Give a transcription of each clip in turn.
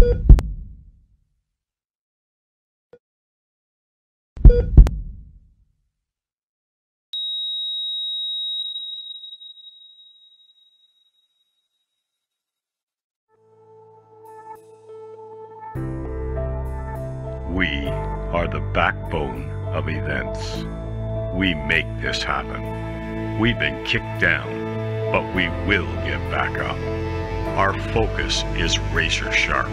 We are the backbone of events. We make this happen. We've been kicked down, but we will get back up. Our focus is razor sharp.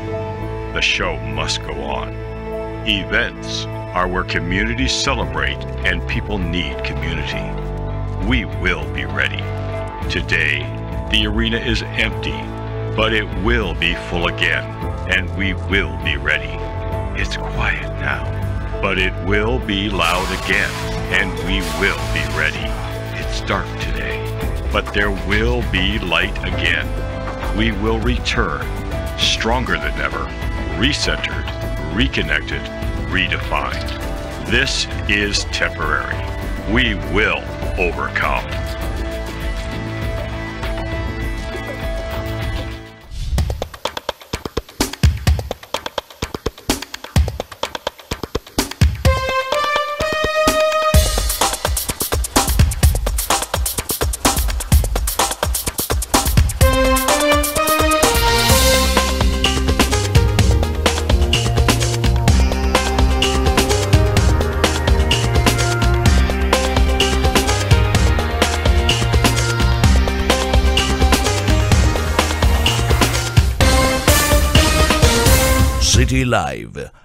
The show must go on. Events are where communities celebrate and people need community. We will be ready. Today, the arena is empty, but it will be full again, and we will be ready. It's quiet now, but it will be loud again, and we will be ready. It's dark today, but there will be light again. We will return, stronger than ever, recentered, reconnected, redefined. This is temporary. We will overcome.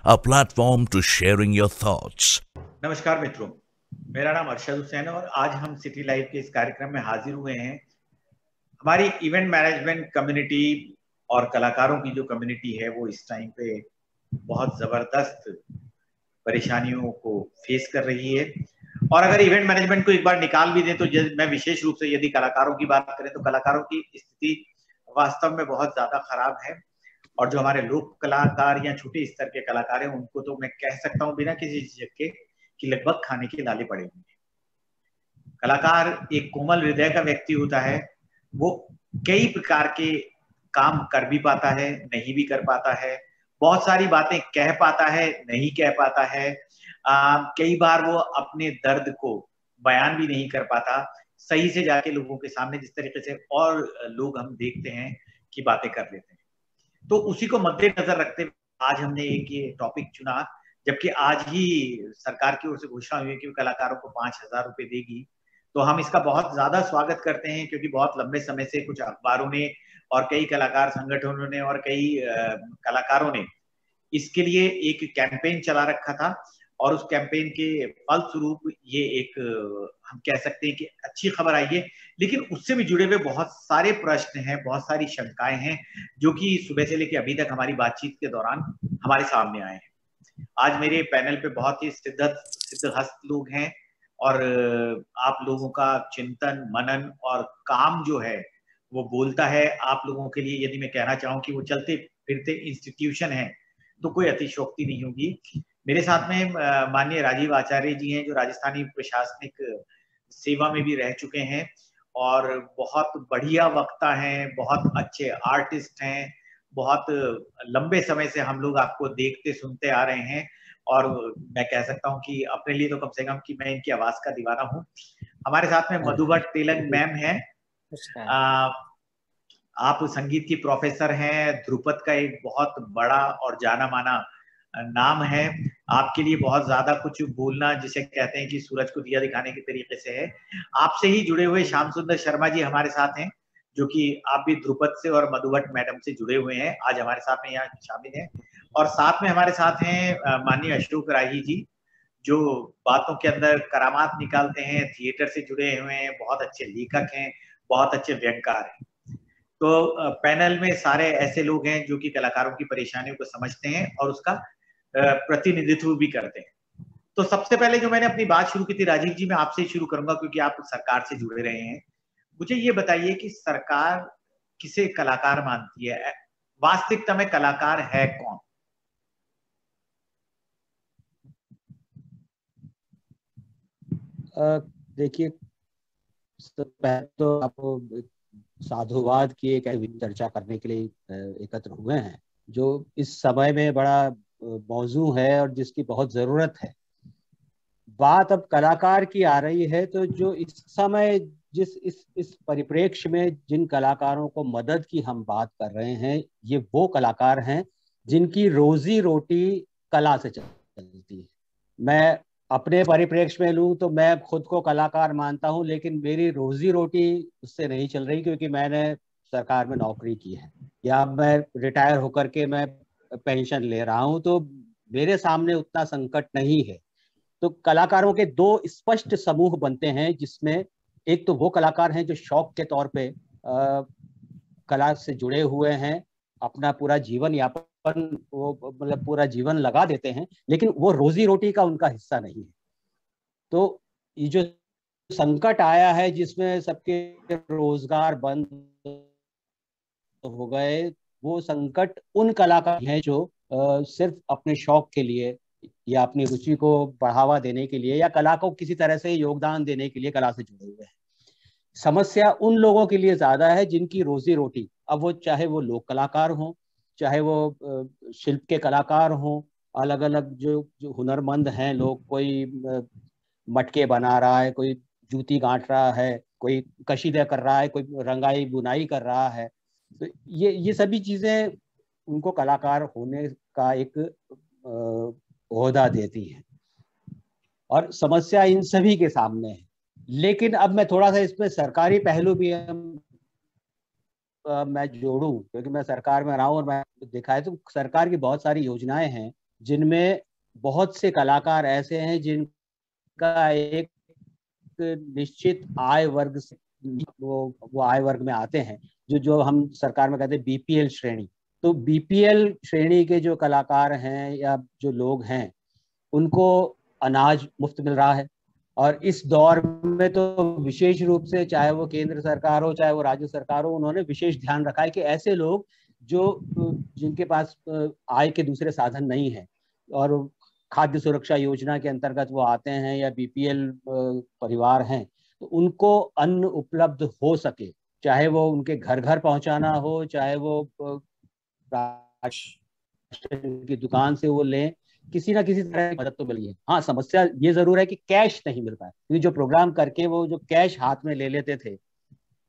A platform to sharing your thoughts. नमस्कार मित्रों, मेरा नाम अरशद हुसैन है और आज हम city live के इस कार्यक्रम में हाजिर हुए हैं। हमारी इवेंट मैनेजमेंट कम्युनिटी और कलाकारों की जो कम्युनिटी है, वो इस टाइम पे बहुत ज़बरदस्त परेशानियों को फेस कर रही है। और अगर इवेंट मैनेजमेंट को एक बार निकाल भी दें तो मैं विशेष रूप से यदि कलाकारों की बात करें तो कलाकारों की स्थिति वास्तव में बहुत ज़्यादा खराब है। और जो हमारे लोक कलाकार या छोटे स्तर के कलाकार हैं उनको तो मैं कह सकता हूँ बिना किसी झिझक के कि लगभग खाने के लाले पड़े हुए हैं कलाकार एक कोमल हृदय का व्यक्ति होता है वो कई प्रकार के काम कर भी पाता है नहीं भी कर पाता है बहुत सारी बातें कह पाता है नहीं कह पाता है आ, कई बार वो अपने दर्द को बयान भी नहीं कर पाता सही से जाके लोगों के सामने जिस तरीके से और लोग हम देखते हैं कि बातें कर लेते हैं। तो उसी को मद्देनजर रखते आज हमने एक ये टॉपिक चुना, जबकि आज ही सरकार की ओर से घोषणा हुई है कि कलाकारों को पाँच हज़ार रुपए देगी। तो हम इसका बहुत ज़्यादा स्वागत करते हैं, क्योंकि बहुत लंबे समय से कुछ अखबारों ने और कई कलाकार संगठनों ने और कई कलाकारों ने इसके लिए एक कैंपेन चला रखा था, और उस कैंपेन के फलस्वरूप ये एक हम कह सकते हैं कि अच्छी खबर आई है। लेकिन उससे भी जुड़े हुए बहुत सारे प्रश्न हैं, बहुत सारी शंकाएँ हैं, जो कि सुबह से लेकर अभी तक हमारी बातचीत के दौरान हमारे सामने आए हैं। आज मेरे पैनल पे बहुत ही सिद्ध सिद्धहस्त लोग हैं और आप लोगों का चिंतन, मनन और काम जो है, वो बोलता है। आप लोगों के लिए यदि मैं कहना चाहूँ कि वो चलते फिरते इंस्टीट्यूशन है तो कोई अतिशोक्ति नहीं होगी। मेरे साथ में माननीय राजीव आचार्य जी हैं, जो राजस्थानी प्रशासनिक सेवा में भी रह चुके हैं और बहुत बढ़िया वक्ता हैं बहुत अच्छे आर्टिस्ट हैं बहुत लंबे समय से हम लोग आपको देखते सुनते आ रहे हैं और मैं कह सकता हूँ कि अपने लिए तो कम से कम कि मैं इनकी आवाज़ का दीवाना हूँ। हमारे साथ में मधुभट तेलंग मैम है। आप संगीत की प्रोफेसर हैं ध्रुपद का एक बहुत बड़ा और जाना माना नाम है। आपके लिए बहुत ज़्यादा कुछ बोलना जिसे कहते हैं कि सूरज को दिया दिखाने के तरीके से है। आपसे ही जुड़े हुए श्याम सुंदर शर्मा जी हमारे साथ हैं, जो कि आप भी ध्रुपद से और मधुभट मैडम से जुड़े हुए हैं। आज हमारे साथ में यहाँ शामिल हैं। और साथ में हमारे साथ हैं माननीय अशोक राही जी, जो बातों के अंदर करामात निकालते हैं, थिएटर से जुड़े हुए हैं, बहुत अच्छे लेखक हैं, बहुत अच्छे व्यंगकार हैं। तो पैनल में सारे ऐसे लोग हैं जो कि कलाकारों की परेशानियों को समझते हैं और उसका प्रतिनिधित्व भी करते हैं। तो सबसे पहले जो मैंने अपनी बात शुरू की थी, राजीव जी, मैं आपसे शुरू करूँगा क्योंकि आप सरकार से जुड़े रहे हैं। मुझे ये बताइए कि सरकार किसे कलाकार मानती है? वास्तविकता में कलाकार है कौन? देखिए तो आपको साधुवाद की एक चर्चा करने के लिए एकत्र हुए हैं, जो इस समय में बड़ा मौजू है और जिसकी बहुत ज़रूरत है। बात अब कलाकार की आ रही है तो जो इस समय जिस इस इस परिप्रेक्ष्य में जिन कलाकारों को मदद की हम बात कर रहे हैं, ये वो कलाकार हैं जिनकी रोजी रोटी कला से चलती है। मैं अपने परिप्रेक्ष्य में लूँ तो मैं खुद को कलाकार मानता हूँ, लेकिन मेरी रोजी रोटी उससे नहीं चल रही क्योंकि मैंने सरकार में नौकरी की है। या मैं रिटायर होकर के मैं पेंशन ले रहा हूँ तो मेरे सामने उतना संकट नहीं है। तो कलाकारों के दो स्पष्ट समूह बनते हैं जिसमें एक तो वो कलाकार हैं जो शौक के तौर पे आ, कला से जुड़े हुए हैं अपना पूरा जीवन यापन वो मतलब पूरा जीवन लगा देते हैं लेकिन वो रोजी रोटी का उनका हिस्सा नहीं है। तो ये जो संकट आया है जिसमें सबके रोज़गार बंद हो गए वो संकट उन कलाकार हैं जो आ, सिर्फ़ अपने शौक के लिए या अपनी रुचि को बढ़ावा देने के लिए या कला को किसी तरह से योगदान देने के लिए कला से जुड़े हुए हैं। समस्या उन लोगों के लिए ज़्यादा है जिनकी रोजी रोटी अब वो चाहे वो लोक कलाकार हों चाहे वो शिल्प के कलाकार हों अलग अलग जो जो हुनरमंद हैं लोग कोई मटके बना रहा है कोई जूती गांठ रहा है कोई कशीदा कर रहा है कोई रंगाई बुनाई कर रहा है तो ये ये सभी चीज़ें उनको कलाकार होने का एक ओहदा देती है। और समस्या इन सभी के सामने है। लेकिन अब मैं थोड़ा सा इसमें सरकारी पहलू भी मैं जोड़ू, क्योंकि मैं सरकार में रहा हूँ और मैं देखा है तो सरकार की बहुत सारी योजनाएँ हैं, जिनमें बहुत से कलाकार ऐसे हैं जिनका एक निश्चित आय वर्ग से, वो वो आय वर्ग में आते हैं। जो जो हम सरकार में कहते हैं बीपीएल श्रेणी तो बीपीएल श्रेणी के जो कलाकार हैं या जो लोग हैं, उनको अनाज मुफ़्त मिल रहा है। और इस दौर में तो विशेष रूप से चाहे वो केंद्र सरकार हो, चाहे वो राज्य सरकार हो, उन्होंने विशेष ध्यान रखा है कि ऐसे लोग जो, जिनके पास, आय के दूसरे साधन नहीं है, और खाद्य सुरक्षा योजना के अंतर्गत वो आते हैं या बीपीएल परिवार हैं तो उनको अन्न उपलब्ध हो सके। चाहे वो उनके घर घर पहुंचाना हो, चाहे वो की दुकान से वो लें, किसी ना किसी तरह की मदद तो मिली है। हाँ समस्या ये ज़रूर है कि कैश नहीं मिलता है क्योंकि जो प्रोग्राम करके वो जो कैश हाथ में ले लेते थे,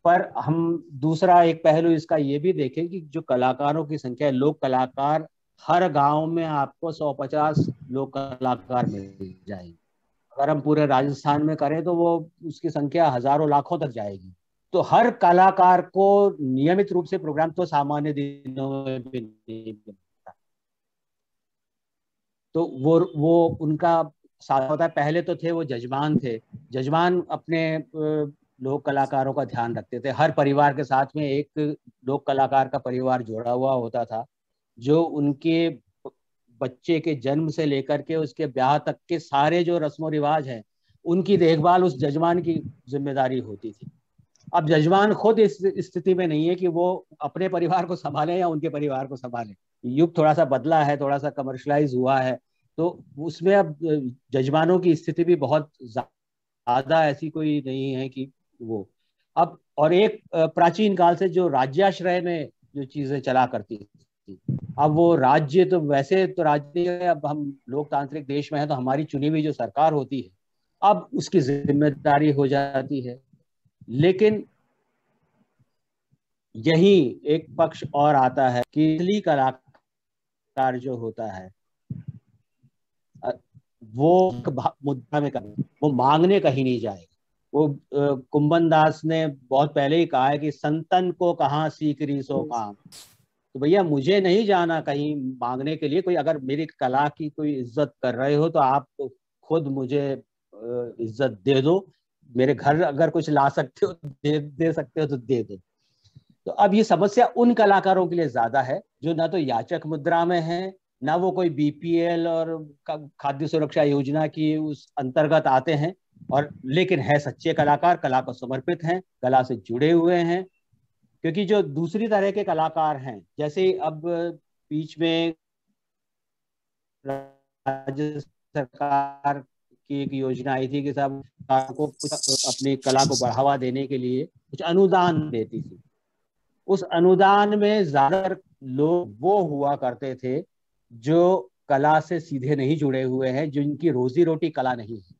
पर हम दूसरा एक पहलू इसका ये भी देखें कि जो कलाकारों की संख्या है, लोक कलाकार, हर गाँव में आपको 150 लोक कलाकार मिल जाएँगे। अगर हम पूरे राजस्थान में करें तो वो उसकी संख्या हज़ारों लाखों तक जाएगी। तो हर कलाकार को नियमित रूप से प्रोग्राम तो सामान्य दिनों में नहीं मिलता। तो वो वो उनका साथ होता है। पहले तो थे वो जजमान थे। जजमान अपने लोक कलाकारों का ध्यान रखते थे। हर परिवार के साथ में एक लोक कलाकार का परिवार जोड़ा हुआ होता था, जो उनके बच्चे के जन्म से लेकर के उसके ब्याह तक के सारे जो रस्म रिवाज हैं, उनकी देखभाल उस जजमान की ज़िम्मेदारी होती थी। अब जजमान खुद इस स्थिति में नहीं है कि वो अपने परिवार को संभाले या उनके परिवार को संभाले। युग थोड़ा सा बदला है थोड़ा सा कमर्शलाइज हुआ है तो उसमें अब जजमानों की स्थिति भी बहुत ज़्यादा ऐसी कोई नहीं है कि वो। अब और एक प्राचीन काल से जो राज्याश्रय में जो चीज़ें चला करती थी, अब वो राज्य तो वैसे तो राज्य अब हम लोकतांत्रिक देश में है तो हमारी चुनी हुई जो सरकार होती है, अब उसकी ज़िम्मेदारी हो जाती है। लेकिन यही एक पक्ष और आता है कि असली कलाकार जो होता है वो मुद्दा में कर वो मांगने कहीं नहीं जाएगा। वो कुंभन दास ने बहुत पहले ही कहा है कि संतन को कहा सीख रही सो काम। तो भैया मुझे नहीं जाना कहीं मांगने के लिए। कोई अगर मेरी कला की कोई इज़्ज़त कर रहे हो तो आप खुद मुझे इज़्ज़त दे दो। मेरे घर अगर कुछ ला सकते हो, दे दे सकते हो तो दे दो। तो अब ये समस्या उन कलाकारों के लिए ज़्यादा है, जो ना तो याचक मुद्रा में है, ना वो कोई बीपीएल और खाद्य सुरक्षा योजना की उस अंतर्गत आते हैं, और लेकिन है सच्चे कलाकार, कला को समर्पित हैं, कला से जुड़े हुए हैं, क्योंकि जो दूसरी तरह के कलाकार हैं, जैसे अब बीच में राज्य सरकार की एक योजना आई थी कि सबको अपनी कला को बढ़ावा देने के लिए कुछ अनुदान देती थी। उस अनुदान में ज़्यादातर लोग वो हुआ करते थे जो कला से सीधे नहीं जुड़े हुए हैं, जिनकी रोजी रोटी कला नहीं है।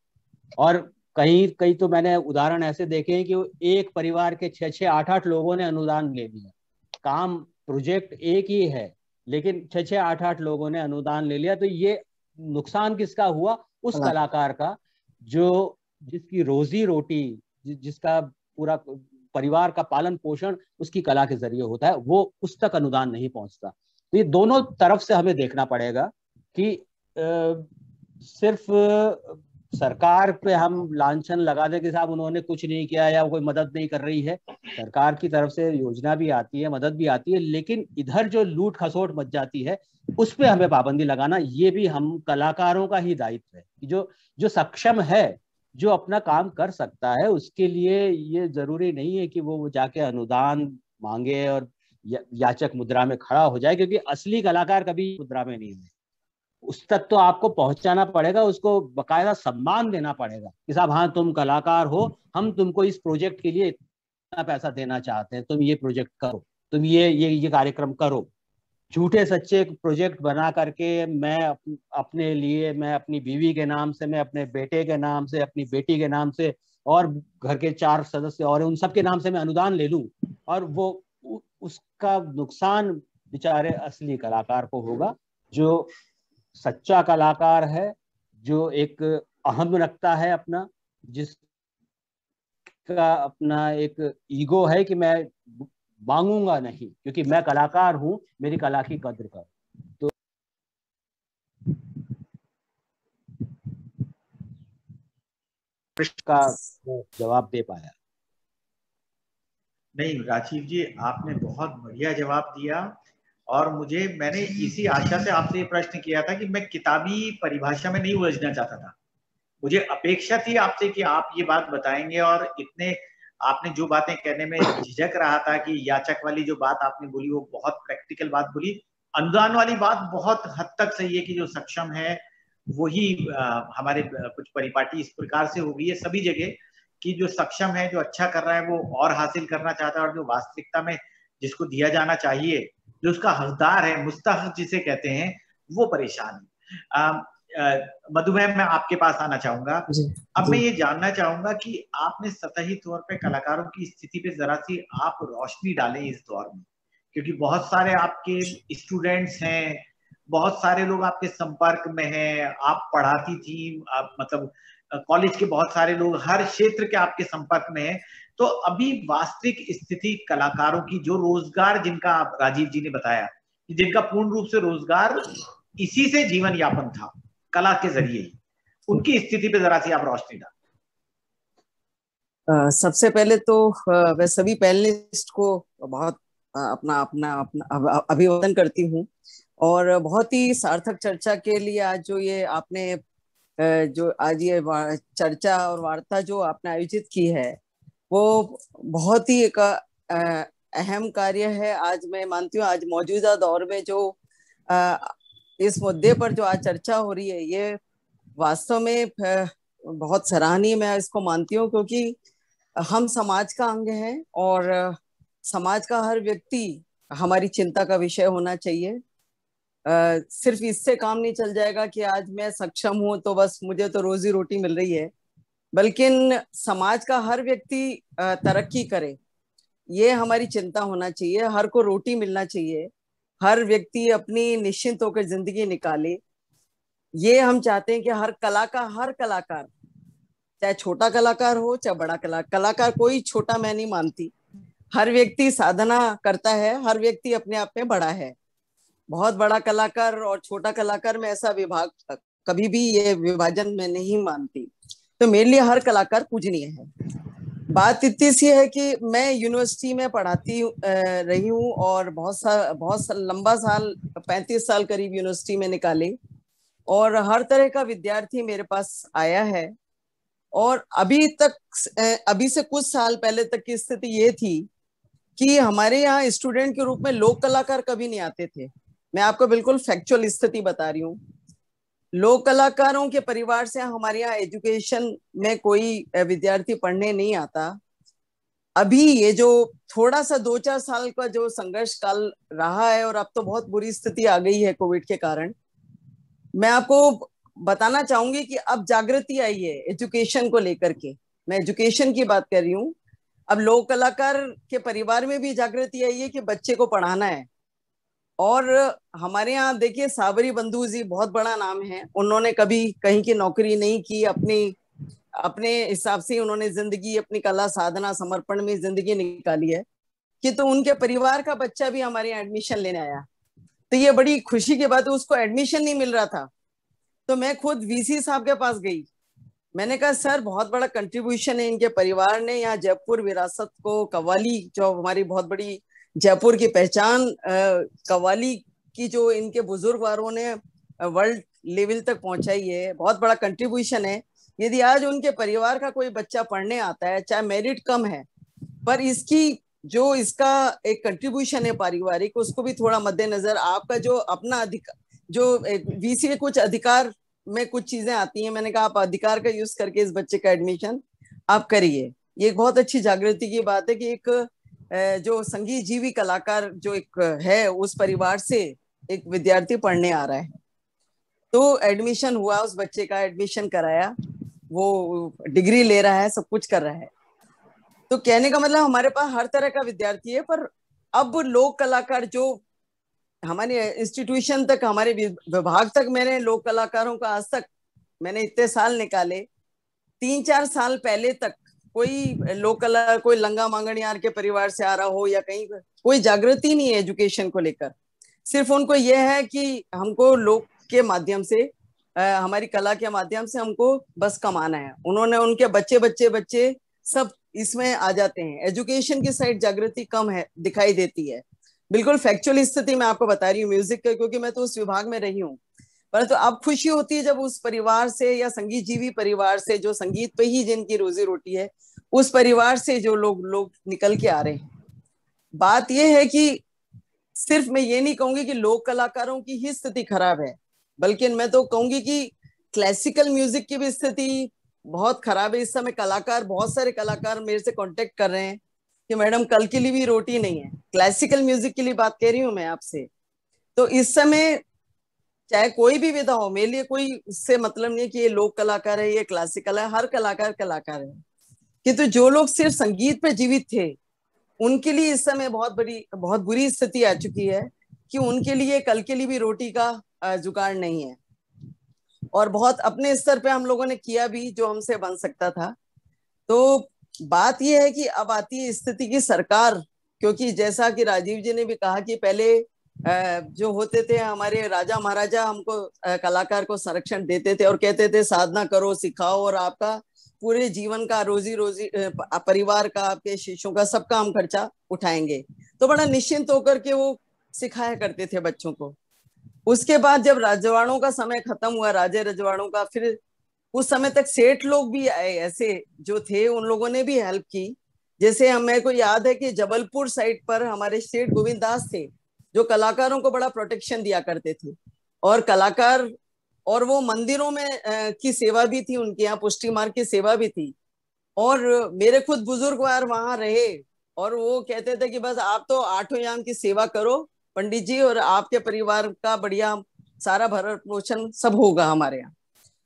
और कहीं कहीं तो मैंने उदाहरण ऐसे देखे हैं कि एक परिवार के छह छह, आठ आठ लोगों ने अनुदान ले लिया। काम, प्रोजेक्ट एक ही है, लेकिन छह छह, आठ आठ लोगों ने अनुदान ले लिया। तो ये नुकसान किसका हुआ? उस कलाकार का जो जिसकी रोजी रोटी जि, जिसका पूरा परिवार का पालन पोषण उसकी कला के ज़रिए होता है वो उस तक अनुदान नहीं पहुँचता। तो ये दोनों तरफ़ से हमें देखना पड़ेगा कि आ, सिर्फ़ सरकार पे हम लांछन लगा दे कि साहब उन्होंने कुछ नहीं किया या कोई मदद नहीं कर रही है सरकार की तरफ़ से योजना भी आती है मदद भी आती है लेकिन इधर जो लूट खसोट मच जाती है उस पर हमें पाबंदी लगाना, ये भी हम कलाकारों का ही दायित्व है कि जो जो सक्षम है, जो अपना काम कर सकता है, उसके लिए ये ज़रूरी नहीं है कि वो जाके अनुदान मांगे और याचक मुद्रा में खड़ा हो जाए, क्योंकि असली कलाकार कभी मुद्रा में नहीं है उस तक तो आपको पहुंचाना पड़ेगा, उसको बकायदा सम्मान देना पड़ेगा कि साहब हाँ तुम कलाकार हो, हम तुमको इस प्रोजेक्ट के लिए इतना पैसा देना चाहते हैं, तुम ये प्रोजेक्ट करो, तुम ये ये ये कार्यक्रम करो। झूठे सच्चे एक प्रोजेक्ट बना करके मैं अप, अपने लिए मैं अपनी बीवी के नाम से मैं अपने बेटे के नाम से अपनी बेटी के नाम से और घर के चार सदस्य और उन सबके नाम से मैं अनुदान ले लूँ और वो उसका नुकसान बेचारे असली कलाकार को होगा जो सच्चा कलाकार है जो एक अहम रखता है अपना जिसका अपना एक ईगो है कि मैं मांगूँगा नहीं, क्योंकि मैं कलाकार हूँ, मेरी कला की कद्र कर। तो का जवाब दे पाया। नहीं, राजीव जी, आपने बहुत बढ़िया जवाब दिया, और मुझे, मैंने इसी आशा से आपसे ये प्रश्न किया था कि मैं किताबी परिभाषा में नहीं उलझना चाहता था। मुझे अपेक्षा थी आपसे कि आप ये बात बताएँगे और इतने आपने जो बातें कहने में झिझक रहा था कि याचक वाली जो बात आपने बोली, वो बहुत प्रैक्टिकल बात बोली। अनुदान वाली बात बहुत हद तक सही है कि जो सक्षम है, वही हमारे कुछ परिपाटी इस प्रकार से हो गई है सभी जगह कि जो सक्षम है, जो अच्छा कर रहा है, वो और हासिल करना चाहता है और जो वास्तविकता में जिसको दिया जाना चाहिए, जो उसका हकदार है मुस्तक जिसे कहते हैं, वो परेशान है। मधुमेह मैं आपके पास आना चाहूँगा। अब मैं ये जानना चाहूँगा कि आपने सतही तौर पे कलाकारों की स्थिति पे जरा सी आप रोशनी डालें इस दौर में क्योंकि बहुत सारे आपके स्टूडेंट्स हैं बहुत सारे लोग आपके संपर्क में हैं आप पढ़ाती थी आप मतलब कॉलेज के बहुत सारे लोग हर क्षेत्र के आपके संपर्क में हैं। तो अभी वास्तविक स्थिति कलाकारों की जो रोज़गार जिनका आप राजीव जी ने बताया जिनका पूर्ण रूप से रोज़गार इसी से जीवन यापन था कला के ज़रिए ही। उनकी स्थिति पे जरा सी आप रोशनी डाल। सबसे पहले तो मैं सभी पैनलिस्ट को बहुत अपना अपना अपना अभिवादन करती हूँ। और बहुत ही सार्थक चर्चा के लिए आज जो ये आपने जो आज ये चर्चा और वार्ता जो आपने आयोजित की है, वो बहुत ही एक अहम कार्य है। आज मैं मानती हूँ, आज मौजूदा दौर में जो इस मुद्दे पर जो आज चर्चा हो रही है ये वास्तव में बहुत सराहनीय मैं इसको मानती हूँ क्योंकि हम समाज का अंग हैं और समाज का हर व्यक्ति हमारी चिंता का विषय होना चाहिए। आ, सिर्फ़ इससे काम नहीं चल जाएगा कि आज मैं सक्षम हूँ तो बस मुझे तो रोजी रोटी मिल रही है। बल्कि समाज का हर व्यक्ति तरक्की करे। ये हमारी चिंता होना चाहिए हर को रोटी मिलना चाहिए। हर व्यक्ति अपनी निश्चिंत होकर ज़िंदगी निकाले। ये हम चाहते हैं कि हर कला का हर कलाकार, चाहे छोटा कलाकार हो, चाहे बड़ा कला, कलाकार कोई छोटा मैं नहीं मानती। हर व्यक्ति साधना करता है, हर व्यक्ति अपने आप में बड़ा है। बहुत बड़ा कलाकार और छोटा कलाकार में ऐसा विभाग कभी भी ये विभाजन में नहीं मानती। तो मेरे लिए हर कलाकार पूजनीय है। बात इतनी सी है कि मैं यूनिवर्सिटी में पढ़ाती रही हूँ और बहुत सा बहुत सा, लंबा साल पैंतीस साल करीब यूनिवर्सिटी में निकाले और हर तरह का विद्यार्थी मेरे पास आया है और अभी तक अभी से कुछ साल पहले तक की स्थिति ये थी कि हमारे यहाँ स्टूडेंट के रूप में लोक कलाकार कभी नहीं आते थे। मैं आपको बिल्कुल फैक्चुअल स्थिति बता रही हूँ। लोक कलाकारों के परिवार से हमारे यहाँ एजुकेशन में कोई विद्यार्थी पढ़ने नहीं आता। अभी ये जो थोड़ा सा दो चार साल का जो संघर्ष काल रहा है और अब तो बहुत बुरी स्थिति आ गई है कोविड के कारण, मैं आपको बताना चाहूँगी कि अब जागृति आई है एजुकेशन को लेकर के। मैं एजुकेशन की बात कर रही हूँ। अब लोक कलाकार के परिवार में भी जागृति आई है कि बच्चे को पढ़ाना है। और हमारे यहाँ देखिए साबरी बंधु जी बहुत बड़ा नाम है। उन्होंने कभी कहीं की नौकरी नहीं की, अपनी, अपने हिसाब से उन्होंने ज़िंदगी, अपनी कला साधना, समर्पण में ज़िंदगी निकाली है कि तो उनके परिवार का बच्चा भी हमारे यहाँ एडमिशन लेने आया। तो ये बड़ी खुशी की बात उसको एडमिशन नहीं मिल रहा था। तो मैं खुद वीसी साहब के पास गई। मैंने कहा, सर, बहुत बड़ा कंट्रीब्यूशन है इनके परिवार ने। यहाँ जयपुर विरासत को कवाली जो हमारी बहुत बड़ी जयपुर की पहचान कवाली की जो इनके बुज़ुर्ग वालों ने वर्ल्ड लेवल तक पहुंचाई है, बहुत बड़ा कंट्रीब्यूशन है। यदि आज उनके परिवार का कोई बच्चा पढ़ने आता है, चाहे मेरिट कम है, पर इसकी जो इसका एक कंट्रीब्यूशन है पारिवारिक, उसको भी थोड़ा मद्देनजर आपका जो अपना अधिकार जो वीसी के कुछ अधिकार में कुछ चीज़ें आती हैं, मैंने कहा आप अधिकार का यूज़ करके इस बच्चे का एडमिशन आप करिए। ये एक बहुत अच्छी जागृति की बात है कि एक जो संगीत जीवी कलाकार जो एक है, उस परिवार से एक विद्यार्थी पढ़ने आ रहा है। तो एडमिशन हुआ, उस बच्चे का एडमिशन कराया। वो डिग्री ले रहा है, सब कुछ कर रहा है। तो कहने का मतलब हमारे पास हर तरह का विद्यार्थी है, पर अब लोक कलाकार जो हमारे इंस्टीट्यूशन तक, हमारे विभाग तक मैंने लोक कलाकारों का आज तक मैंने इतने साल निकाले, तीन चार साल पहले तक कोई लोक कला कोई लंगा मांगणियार के परिवार से आ रहा हो या कहीं कोई जागृति नहीं है एजुकेशन को लेकर। सिर्फ़ उनको यह है कि हमको लोक के माध्यम से आ, हमारी कला के माध्यम से हमको बस कमाना है। उन्होंने उनके बच्चे बच्चे बच्चे सब इसमें आ जाते हैं। एजुकेशन की साइड जागृति कम है दिखाई देती है। बिल्कुल फैक्चुअल स्थिति मैं आपको बता रही हूँ म्यूज़िक का क्योंकि मैं तो उस विभाग में रही हूँ। परंतु तो अब खुशी होती है जब उस परिवार से या संगीत जीवी परिवार से जो संगीत पे ही जिनकी रोजी रोटी है, उस परिवार से जो लोग लोग निकल के आ रहे हैं। बात यह है कि सिर्फ़ मैं ये नहीं कहूँगी कि लोक कलाकारों की ही स्थिति खराब है, बल्कि मैं तो कहूँगी कि क्लासिकल म्यूज़िक की भी स्थिति बहुत खराब है। इस समय कलाकार, बहुत सारे कलाकार मेरे से कांटेक्ट कर रहे हैं कि मैडम, कल के लिए भी रोटी नहीं है। क्लासिकल म्यूज़िक के लिए बात कह रही हूँ मैं आपसे। तो इस समय चाहे कोई भी विधा हो, मेरे लिए कोई इससे मतलब नहीं कि ये लोक कलाकार है, ये क्लासिकल है, हर कलाकार कलाकार है। किंतु जो लोग सिर्फ़ संगीत पे जीवित थे, उनके लिए इस समय बहुत बड़ी, बहुत बुरी स्थिति आ चुकी है कि उनके लिए कल के लिए भी रोटी का जुगाड़ नहीं है। और बहुत अपने स्तर पे हम लोगों ने किया भी जो हमसे बन सकता था। तो बात यह है कि अब आती है स्थिति की सरकार, क्योंकि जैसा कि राजीव जी ने भी कहा कि पहले जो होते थे, हमारे राजा महाराजा हमको कलाकार को संरक्षण देते थे और कहते थे, साधना करो, सिखाओ और आपका पूरे जीवन का रोजी रोजी परिवार का, आपके शिष्यों का सबका हम खर्चा उठाएँगे। तो बड़ा निश्चिंत होकर के वो सिखाया करते थे बच्चों को। उसके बाद जब राजवाड़ों का समय खत्म हुआ, राजे रजवाड़ों का, फिर उस समय तक सेठ लोग भी आए, ऐसे जो थे, उन लोगों ने भी हेल्प की। जैसे हमें को याद है कि जबलपुर साइड पर हमारे सेठ गोविंद दास थे जो कलाकारों को बड़ा प्रोटेक्शन दिया करते थे। और कलाकार, और वो मंदिरों में की सेवा भी थी उनके यहाँ, पुष्टि मार्ग की सेवा भी थी। और मेरे खुद बुज़ुर्ग वहाँ रहे, और वो कहते थे कि बस आप तो आठों याम की सेवा करो, पंडित जी, और आपके परिवार का बढ़िया सारा भरण पोषण सब होगा हमारे यहाँ।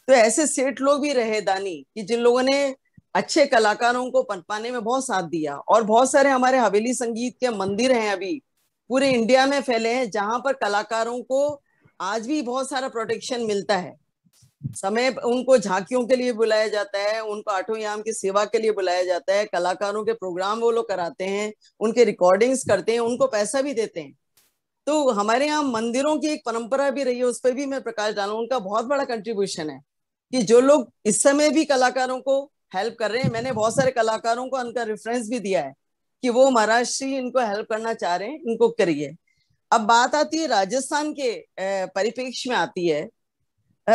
तो ऐसे सेठ लोग भी रहे दानी, कि जिन लोगों ने अच्छे कलाकारों को पनपाने में बहुत साथ दिया। और बहुत सारे हमारे हवेली संगीत के मंदिर हैं अभी पूरे इंडिया में फैले हैं, जहाँ पर कलाकारों को आज भी बहुत सारा प्रोटेक्शन मिलता है। समय उनको झांकियों के लिए बुलाया जाता है, उनको आठों याम की सेवा के लिए बुलाया जाता है, कलाकारों के प्रोग्राम वो लोग कराते हैं, उनके रिकॉर्डिंग्स करते हैं, उनको पैसा भी देते हैं। तो हमारे यहाँ मंदिरों की एक परंपरा भी रही है, उस पर भी मैं प्रकाश डालू, उनका बहुत बड़ा कंट्रीब्यूशन है कि जो लोग इस समय भी कलाकारों को हेल्प कर रहे हैं, मैंने बहुत सारे कलाकारों को उनका रेफरेंस भी दिया है। कि वो महाराष्ट्र इनको हेल्प करना चाह रहे हैं, इनको करिए। अब बात आती है राजस्थान के परिप्रेक्ष्य में आती है।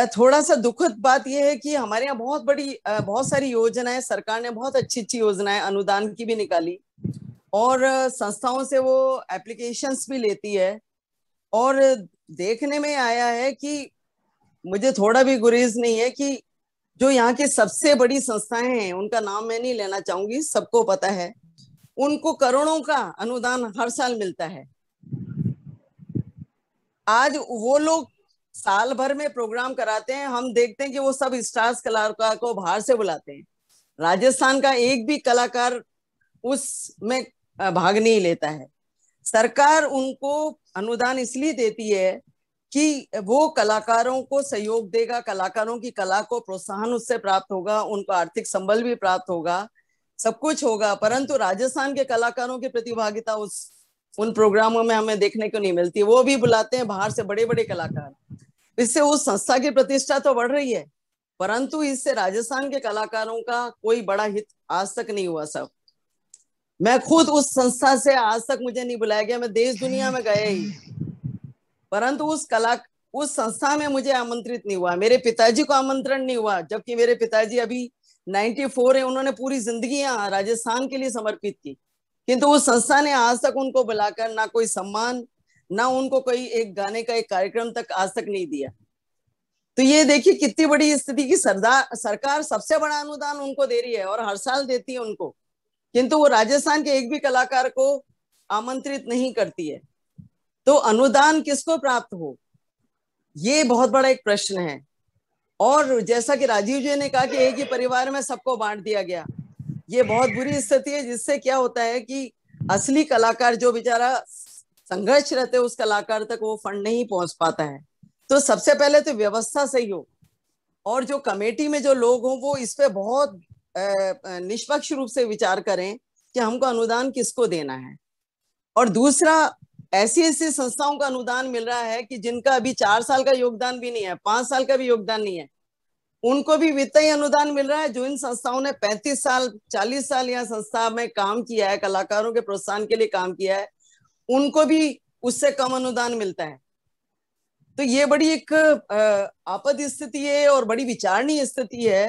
थोड़ा सा दुखद बात यह है कि हमारे यहाँ बहुत बड़ी बहुत सारी योजनाएँ, सरकार ने बहुत अच्छी अच्छी योजनाएँ, अनुदान की भी निकाली। और संस्थाओं से वो एप्लीकेशंस भी लेती है। और देखने में आया है कि मुझे थोड़ा भी गुरेज नहीं है कि जो यहाँ की सबसे बड़ी संस्थाएँ हैं, उनका नाम मैं नहीं लेना चाहूँगी, सबको पता है। उनको करोड़ों का अनुदान हर साल मिलता है। आज वो लोग साल भर में प्रोग्राम कराते हैं, हम देखते हैं कि वो सब स्टार्स कलाकार को बाहर से बुलाते हैं। राजस्थान का एक भी कलाकार उसमें भाग नहीं लेता है। सरकार उनको अनुदान इसलिए देती है कि वो कलाकारों को सहयोग देगा, कलाकारों की कला को प्रोत्साहन उससे प्राप्त होगा, उनको आर्थिक संबल भी प्राप्त होगा सब कुछ होगा, परंतु राजस्थान के कलाकारों की प्रतिभागिता उस, उन प्रोग्रामों में हमें देखने को नहीं मिलती। वो भी बुलाते हैं बाहर से बड़े बड़े कलाकार। इससे उस संस्था की प्रतिष्ठा तो बढ़ रही है, परंतु इससे राजस्थान के कलाकारों का कोई बड़ा हित आज तक नहीं हुआ सब। मैं खुद उस संस्था से आज तक मुझे नहीं बुलाया गया, मैं देश दुनिया में गए ही। परंतु उस कला, उस संस्था में मुझे आमंत्रित नहीं हुआ, मेरे पिताजी को आमंत्रण नहीं हुआ, जबकि मेरे पिताजी अभी 94 है, उन्होंने पूरी ज़िंदगी राजस्थान के लिए समर्पित की। किंतु उस संस्था ने आज तक उनको बुलाकर ना कोई सम्मान, ना उनको कोई एक गाने का एक कार्यक्रम तक आज तक नहीं दिया। तो ये देखिए कितनी बड़ी स्थिति की सरदार सरकार सबसे बड़ा अनुदान उनको दे रही है और हर साल देती है उनको। किंतु वो राजस्थान के एक भी कलाकार को आमंत्रित नहीं करती है। तो अनुदान किसको प्राप्त हो? ये बहुत बड़ा एक प्रश्न है। और जैसा कि राजीव जी ने कहा कि एक ही परिवार में सबको बांट दिया गया। ये बहुत बुरी स्थिति है, जिससे क्या होता है कि असली कलाकार जो बेचारा संघर्ष रहते उस कलाकार तक वो फंड नहीं पहुँच पाता है। तो सबसे पहले तो व्यवस्था सही हो और जो कमेटी में जो लोग हों, वो इस पे बहुत निष्पक्ष रूप से विचार करें कि हमको अनुदान किसको देना है। और दूसरा, ऐसी ऐसी संस्थाओं का अनुदान मिल रहा है कि जिनका अभी चार साल का योगदान भी नहीं है, पाँच साल का भी योगदान नहीं है उनको भी वित्तीय अनुदान मिल रहा है। जो इन संस्थाओं ने 35 साल 40 साल यहाँ संस्था में काम किया है, कलाकारों के प्रोत्साहन के लिए काम किया है, उनको भी उससे कम अनुदान मिलता है। तो ये बड़ी एक आपद स्थिति है और बड़ी विचारणीय स्थिति है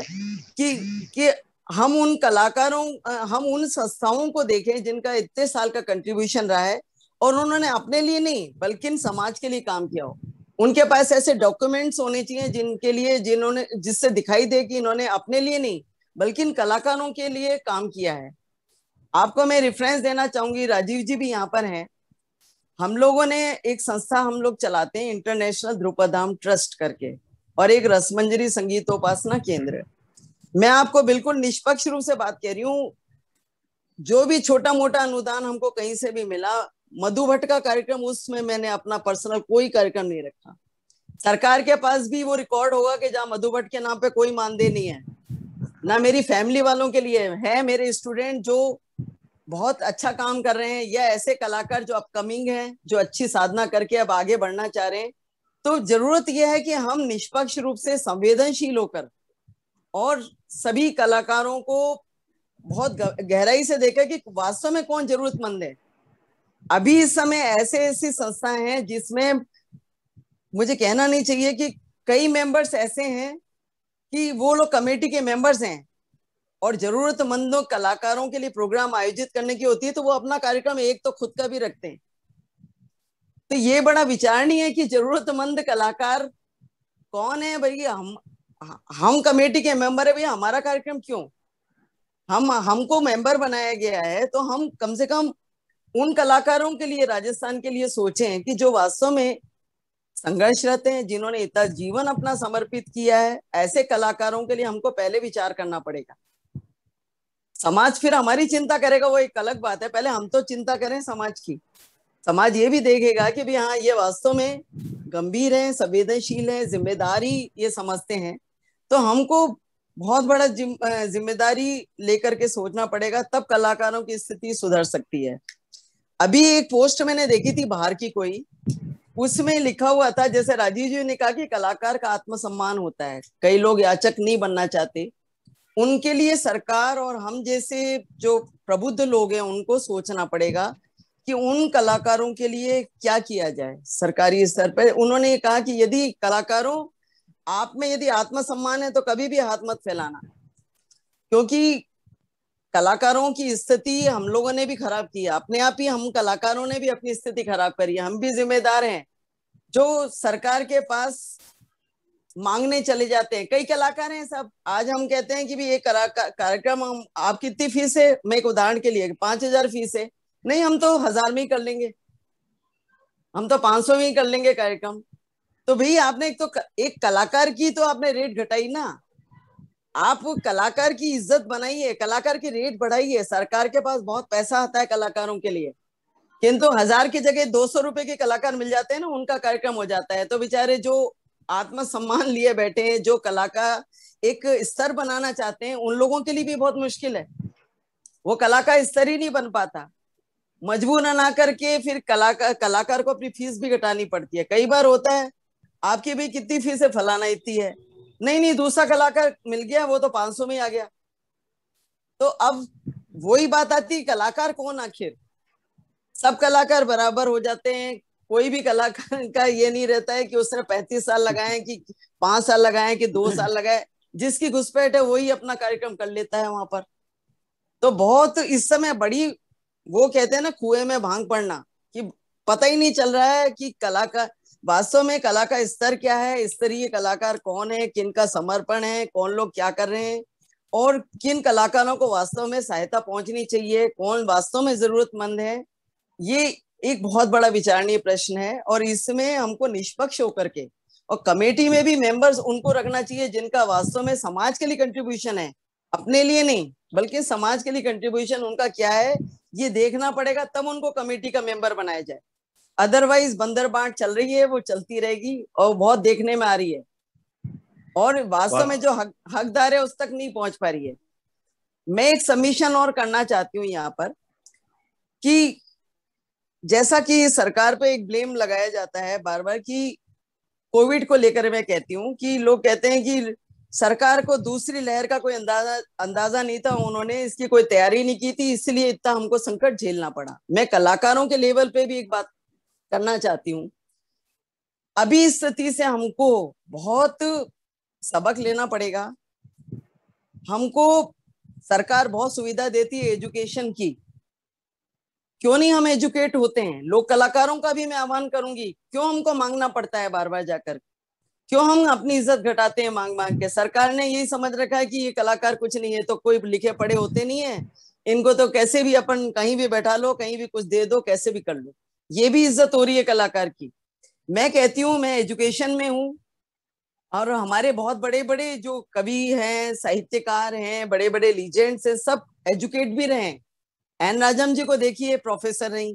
कि कि हम उन कलाकारों हम उन संस्थाओं को देखें जिनका इतने साल का कंट्रीब्यूशन रहा है और उन्होंने अपने लिए नहीं, बल्कि समाज के लिए काम किया हो। उनके पास ऐसे डॉक्यूमेंट्स होने चाहिए जिनके लिए, जिन्होंने, जिससे दिखाई दे कि इन्होंने अपने लिए नहीं, बल्कि इन कलाकारों के लिए काम किया है। आपको मैं रेफरेंस देना चाहूँगी, राजीव जी भी यहाँ पर हैं। हम लोगों ने एक संस्था हम लोग चलाते हैं इंटरनेशनल ध्रुपदाम ट्रस्ट करके, और एक रसमंजरी संगीतोपासना केंद्र। मैं आपको बिल्कुल निष्पक्ष रूप से बात कह रही हूँ। जो भी छोटा मोटा अनुदान हमको कहीं से भी मिला मधु भट्ट का कार्यक्रम, उसमें मैंने अपना पर्सनल कोई कार्यक्रम नहीं रखा। सरकार के पास भी वो रिकॉर्ड होगा कि जहाँ मधु भट्ट के नाम पे कोई मानदेय नहीं है। ना मेरी फैमिली वालों के लिए है मेरे स्टूडेंट जो बहुत अच्छा काम कर रहे हैं, या ऐसे कलाकार जो अपकमिंग हैं, जो अच्छी साधना करके अब आगे बढ़ना चाह रहे हैं। तो ज़रूरत यह है कि हम निष्पक्ष रूप से संवेदनशील होकर और सभी कलाकारों को बहुत गहराई से देखें कि वास्तव में कौन जरूरतमंद है। अभी इस समय ऐसे ऐसी संस्थाएँ हैं जिसमें मुझे कहना नहीं चाहिए कि कई मेंबर्स ऐसे हैं कि वो लोग कमेटी के मेंबर्स हैं और जरूरतमंदों, कलाकारों के लिए प्रोग्राम आयोजित करने की होती है तो वो अपना कार्यक्रम एक तो खुद का भी रखते हैं। तो ये बड़ा विचारणीय है कि जरूरतमंद कलाकार कौन है भाई, हम हम कमेटी के मेंबर है, भैया, हमारा कार्यक्रम क्यों? हम, हमको मेंबर बनाया गया है तो हम कम से कम उन कलाकारों के लिए, राजस्थान के लिए सोचें कि जो वास्तव में संघर्ष रहते हैं, जिन्होंने इतना जीवन अपना समर्पित किया है, ऐसे कलाकारों के लिए हमको पहले विचार करना पड़ेगा। समाज फिर हमारी चिंता करेगा, वो एक अलग बात है। पहले हम तो चिंता करें समाज की। समाज ये भी देखेगा कि भी हाँ ये वास्तव में गंभीर है, संवेदनशील है, ज़िम्मेदारी ये समझते हैं। तो हमको बहुत बड़ा ज़िम्मेदारी लेकर के सोचना पड़ेगा, तब कलाकारों की स्थिति सुधर सकती है। अभी एक पोस्ट मैंने देखी थी बाहर की कोई, उसमें लिखा हुआ था, जैसे राजीव जी ने कहा कि कलाकार का आत्मसम्मान होता है। कई लोग याचक नहीं बनना चाहते। उनके लिए सरकार और हम जैसे जो प्रबुद्ध लोग हैं, उनको सोचना पड़ेगा कि उन कलाकारों के लिए क्या किया जाए सरकारी स्तर पर उन्होंने कहा कि यदि कलाकारों, आप में यदि आत्मसम्मान है तो कभी भी हाथ मत फैलाना। क्योंकि कलाकारों की स्थिति हम लोगों ने भी खराब की अपने आप ही हम कलाकारों ने भी अपनी स्थिति खराब करी है। हम भी जिम्मेदार हैं। जो सरकार के पास मांगने चले जाते हैं, कई कलाकार हैं सब। आज हम कहते हैं कि भी ये कार्यक्रम हम, आप कितनी फ़ीस है? मैं एक उदाहरण के लिए, पाँच हज़ार फ़ीस है। नहीं, हम तो हज़ार में ही कर लेंगे। हम तो पाँच सौ में ही कर लेंगे कार्यक्रम। तो भाई आपने एक तो एक कलाकार की तो आपने रेट घटाई ना। आप कलाकार की इज़्ज़त बनाइए, कलाकार की रेट बढ़ाइए। सरकार के पास बहुत पैसा आता है कलाकारों के लिए। किंतु हज़ार की जगह दो सौ रुपए के कलाकार मिल जाते हैं ना, उनका कार्यक्रम हो जाता है। तो बेचारे जो आत्मसम्मान लिए बैठे हैं, जो कलाकार एक स्तर बनाना चाहते हैं, उन लोगों के लिए भी बहुत मुश्किल है। वो कलाकार स्तर ही नहीं बन पाता। मजबूर ना करके फिर कलाकार कलाकार को अपनी फ़ीस भी घटानी पड़ती है। कई बार होता है, आपकी भी कितनी फ़ीस है फलाना इतनी है। नहीं नहीं दूसरा कलाकार मिल गया वो तो पाँच सौ में आ गया। तो अब वही बात आती कलाकार कौन आखिर? सब कलाकार बराबर हो जाते हैं कोई भी कलाकार का ये नहीं रहता है कि उसने पैंतीस साल लगाए कि पाँच साल लगाए कि दो साल लगाए जिसकी घुसपैठ है वही अपना कार्यक्रम कर लेता है वहाँ पर। तो बहुत इस समय बड़ी वो कहते हैं ना कुएँ में भाँग पड़ना कि पता ही नहीं चल रहा है कि कला का वास्तव में कला का स्तर क्या है? स्तरीय कलाकार कौन है? किन का समर्पण है? कौन लोग क्या कर रहे हैं? और किन कलाकारों को वास्तव में सहायता पहुंचनी चाहिए? कौन वास्तव में जरूरतमंद है? ये एक बहुत बड़ा विचारणीय प्रश्न है और इसमें हमको निष्पक्ष होकर के और कमेटी में भी मेंबर्स उनको रखना चाहिए जिनका वास्तव में समाज के लिए कंट्रीब्यूशन है। अपने लिए नहीं, बल्कि समाज के लिए कंट्रीब्यूशन उनका क्या है? ये देखना पड़ेगा, तब उनको कमेटी का मेंबर बनाया जाए। अदरवाइज़ बंदर बांट चल रही है वो चलती रहेगी और बहुत देखने में आ रही है। और वास्तव में जो हक, हकदार है उस तक नहीं पहुँच पा रही है। मैं एक समीशन और करना चाहती हूँ यहाँ पर कि जैसा कि सरकार पे एक ब्लेम लगाया जाता है बार बार कि कोविड को लेकर मैं कहती हूँ कि लोग कहते हैं कि सरकार को दूसरी लहर का कोई अंदाज़ा अंदाज़ा नहीं था। उन्होंने इसकी कोई तैयारी नहीं की थी इसलिए इतना हमको संकट झेलना पड़ा। मैं कलाकारों के लेवल पे भी एक बात करना चाहती हूँ। अभी इस स्थिति से हमको बहुत सबक लेना पड़ेगा। हमको सरकार बहुत सुविधा देती है एजुकेशन की। क्यों नहीं हम एजुकेट होते हैं? लोग कलाकारों का भी मैं आह्वान करूँगी, क्यों हमको मांगना पड़ता है बार बार जाकर? क्यों हम अपनी इज़्ज़त घटाते हैं मांग मांग के? सरकार ने यही समझ रखा है कि ये कलाकार कुछ नहीं है तो कोई लिखे पढ़े होते नहीं है। इनको तो कैसे भी अपन कहीं भी बैठा लो, कहीं भी कुछ दे दो, कैसे भी कर लो। ये भी इज़्ज़त हो रही है कलाकार की। मैं कहती हूँ, मैं एजुकेशन में हूँ और हमारे बहुत बड़े बड़े जो कवि हैं, साहित्यकार हैं बड़े बड़े लीजेंड्स हैं, सब एजुकेट भी रहे एन राजम जी को देखिए प्रोफेसर रही।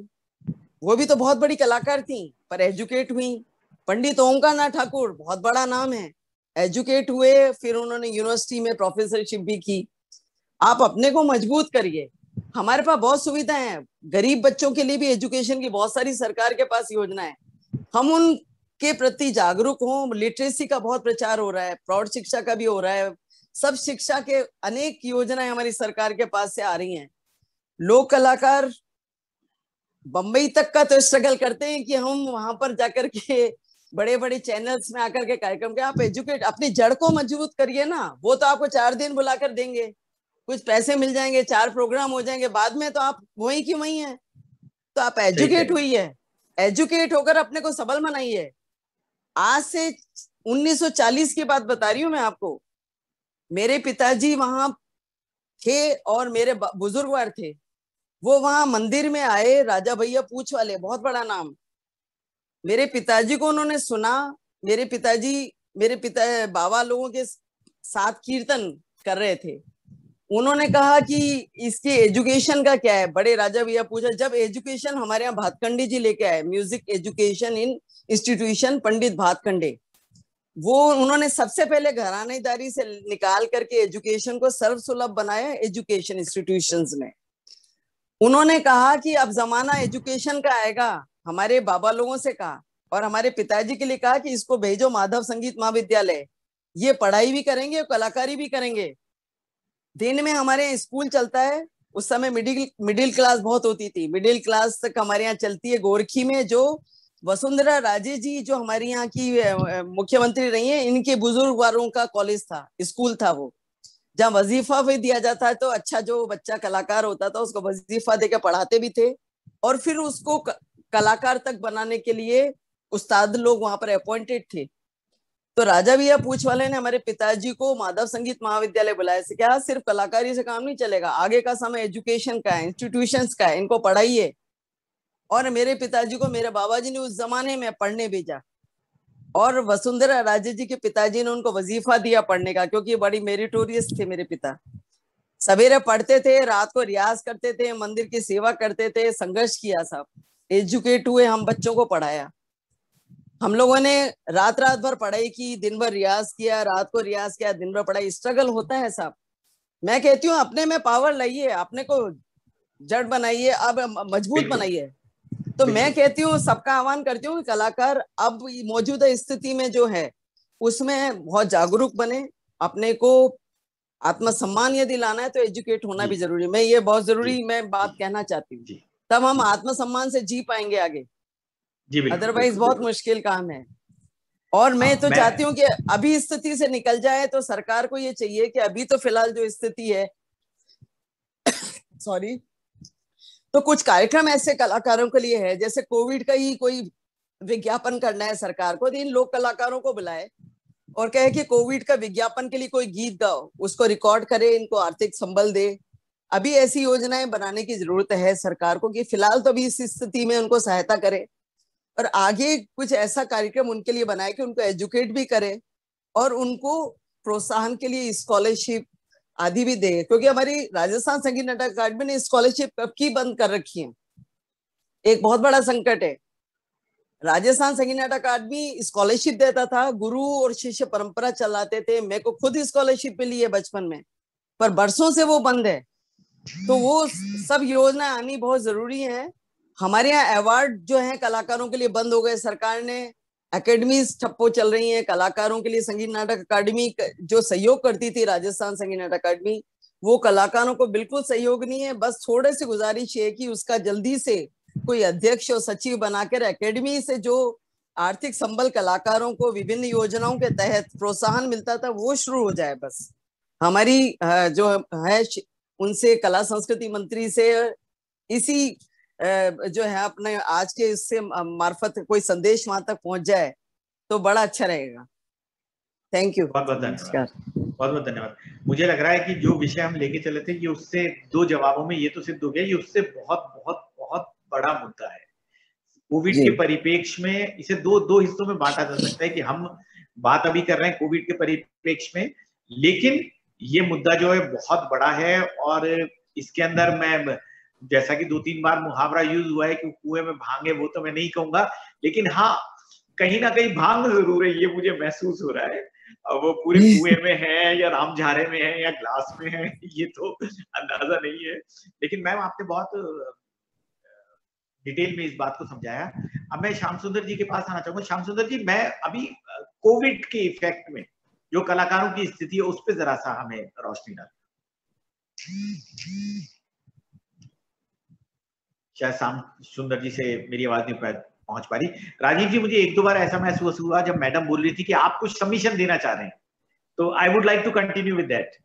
वो भी तो बहुत बड़ी कलाकार थी, पर एजुकेट हुई। पंडित ओमकार ठाकुर, बहुत बड़ा नाम है। एजुकेट हुए, फिर उन्होंने यूनिवर्सिटी में प्रोफेसरशिप भी की। आप अपने को मज़बूत करिए। हमारे पास बहुत सुविधाएँ हैं। गरीब बच्चों के लिए भी एजुकेशन की बहुत सारी सरकार के पास योजना है। हम उनके प्रति जागरूक हों। लिटरेसी का बहुत प्रचार हो रहा है, प्रौढ़ शिक्षा का भी हो रहा है। सब शिक्षा के अनेक योजनाएँ हमारी सरकार के पास से आ रही हैं। लोक कलाकार बम्बई तक का तो स्ट्रगल करते हैं कि हम वहाँ पर जाकर के बड़े बड़े चैनल्स में आकर के कार्यक्रम के आप एजुकेट अपनी जड़ को मज़बूत करिए ना। वो तो आपको चार दिन बुलाकर देंगे। कुछ पैसे मिल जाएँगे चार प्रोग्राम हो जाएँगे बाद में तो आप वही की वही है। तो आप एजुकेट हुई है। एजुकेट होकर अपने को सबल बनाइए। आज से 1940 की बात बता रही हूँ मैं आपको। मेरे पिताजी वहाँ थे और मेरे बुजुर्गवार थे। वो वहाँ मंदिर में आए राजा भैया पूछ वाले बहुत बड़ा नाम। मेरे पिताजी को उन्होंने सुना। मेरे पिताजी मेरे पिता बाबा लोगों के साथ कीर्तन कर रहे थे। उन्होंने कहा कि इसके एजुकेशन का क्या है? बड़े राजा भैया पूछा, जब एजुकेशन हमारे यहाँ भातखंडे जी लेके आए, music education in institution Pandit Bhatkhande, वो उन्होंने सबसे पहले घरानेदारी से निकाल करके एजुकेशन को सर्व सुलभ बनाया एजुकेशन इंस्टीट्यूशन में। उन्होंने कहा कि अब जमाना एजुकेशन का आएगा, हमारे बाबा लोगों से कहा और हमारे पिताजी के लिए कहा कि इसको भेजो माधव संगीत महाविद्यालय, ये पढ़ाई भी करेंगे और कलाकारी भी करेंगे। दिन में हमारे स्कूल चलता है, उस समय मिडिल मिडिल क्लास बहुत होती थी। मिडिल क्लास तक हमारे यहाँ चलती है गोरखी में, जो वसुंधरा राजे जी, जो हमारे यहाँ की मुख्यमंत्री रही है, इनके बुज़ुर्ग वालों का कॉलेज था, स्कूल था वो। जहाँ वजीफा भी दिया जाता है तो अच्छा जो बच्चा कलाकार होता था, उसको वजीफा देकर पढ़ाते भी थे। और फिर उसको कलाकार तक बनाने के लिए उस्ताद लोग वहाँ पर अपॉइंटेड थे। तो राजा भैया पूछ वाले ने हमारे पिताजी को, माधव संगीत महाविद्यालय बुलाया से, क्या सिर्फ़ कलाकारी से काम नहीं चलेगा? आगे का समय एजुकेशन का है इंस्टीट्यूशन का है, इनको पढ़ाइए। और मेरे पिताजी को, मेरे बाबा जी ने उस जमाने में पढ़ने भेजा। और वसुंधरा राजे जी के पिताजी ने उनको वजीफा दिया पढ़ने का, क्योंकि बड़ी मेरिटोरियस थे मेरे पिता। सवेरे पढ़ते थे, रात को रियाज करते थे, मंदिर की सेवा करते थे, संघर्ष किया सब। एजुकेट हुए हम बच्चों को पढ़ाया। हम लोगों ने रात रात भर पढ़ाई की दिन भर रियाज किया रात को रियाज किया दिन भर पढ़ाई। स्ट्रगल होता है साहब मैं कहती हूँ अपने में पावर लाइए अपने को जड़ बनाइए अब मज़बूत बनाइए। तो मैं कहती हूँ सबका आह्वान करती हूँ कलाकार अब मौजूदा स्थिति में जो है उसमें बहुत जागरूक बने अपने को आत्मसम्मान यदि लाना है तो एजुकेट होना भी ज़रूरी मैं ये बहुत ज़रूरी मैं बात कहना चाहती हूँ। तब हम आत्मसम्मान से जी पाएँगे आगे। अदरवाइज़ बहुत मुश्किल काम है। और मैं हाँ, तो मैं... चाहती हूँ कि अभी स्थिति से निकल जाए तो सरकार को ये चाहिए कि अभी तो फ़िलहाल जो स्थिति है सॉरी तो कुछ कार्यक्रम ऐसे कलाकारों के लिए है जैसे कोविड का ही कोई विज्ञापन करना है सरकार को इन लोक कलाकारों को बुलाए और कहे कि कोविड का विज्ञापन के लिए कोई गीत गाओ उसको रिकॉर्ड करे इनको आर्थिक संबल दे। अभी ऐसी योजनाएँ बनाने की ज़रूरत है सरकार को कि फ़िलहाल तो अभी इस स्थिति में उनको सहायता करे। और आगे कुछ ऐसा कार्यक्रम उनके लिए बनाए कि उनको एजुकेट भी करे और उनको प्रोत्साहन के लिए स्कॉलरशिप आदि भी दे। क्योंकि हमारी राजस्थान संगीत नाटक अकादमी ने स्कॉलरशिप कब की बंद कर रखी है। एक बहुत बड़ा संकट है। राजस्थान संगीत नाटक अकादमी स्कॉलरशिप देता था, गुरु और शिष्य परंपरा चलाते थे। मेरे को खुद स्कॉलरशिप मिली है बचपन में, पर बरसों से वो बंद है। तो वो सब योजना आनी बहुत ज़रूरी है। हमारे यहाँ अवार्ड जो है कलाकारों के लिए बंद हो गए। सरकार ने एकेडमी ठप्पो चल रही है। कलाकारों के लिए संगीत नाटक अकादमी जो सहयोग करती थी राजस्थान संगीत नाटक अकादमी वो कलाकारों को बिल्कुल सहयोग नहीं है। बस थोड़े से गुजारिश है कि उसका जल्दी से कोई अध्यक्ष और सचिव बनाकर एकेडमी से जो आर्थिक संबल कलाकारों को विभिन्न योजनाओं के तहत प्रोत्साहन मिलता था, वो शुरू हो जाए बस। हमारी जो है, उनसे कला संस्कृति मंत्री से इसी जो है अपने आज के इससे मार्फत कोई संदेश वहाँ तक पहुँच जाए तो बड़ा अच्छा रहेगा। थैंक यू बहुत बहुत धन्यवाद। बहुत बहुत धन्यवाद। मुझे लग रहा है कि जो विषय हम लेके चले थे ये उससे दो जवाबों में ये तो सिद्ध हो गया ये उससे बहुत बहुत बहुत बड़ा मुद्दा है। कोविड के परिपेक्ष में इसे दो दो हिस्सों में बांटा जा सकता है कि हम बात अभी कर रहे हैं कोविड के परिपेक्ष में लेकिन ये मुद्दा जो है बहुत बड़ा है और इसके अंदर मैं जैसा कि दो तीन बार मुहावरा यूज़ हुआ है कि कुएँ में भांगे वो तो मैं नहीं कहूँगा लेकिन हाँ कहीं ना कहीं भाँग ज़रूर है ये मुझे महसूस हो रहा है। वो पूरे कुएँ में है या रामझारे में है या ग्लास में है ये तो अंदाज़ा नहीं है। लेकिन मैम आपने बहुत डिटेल में इस बात को समझाया। अब मैं श्याम सुंदर जी के पास आना चाहूँगा। श्याम सुंदर जी मैं अभी कोविड के इफ़ेक्ट में जो कलाकारों की स्थिति है उस पर जरा सा हमें रोशनी डाल। शायद शाम सुंदर जी से मेरी आवाज़ नहीं पहुँच पा रही। राजीव जी मुझे एक दो बार ऐसा महसूस हुआ जब मैडम बोल रही थी कि आप कुछ सबमिशन देना चाह रहे हैं। तो I would like to continue with that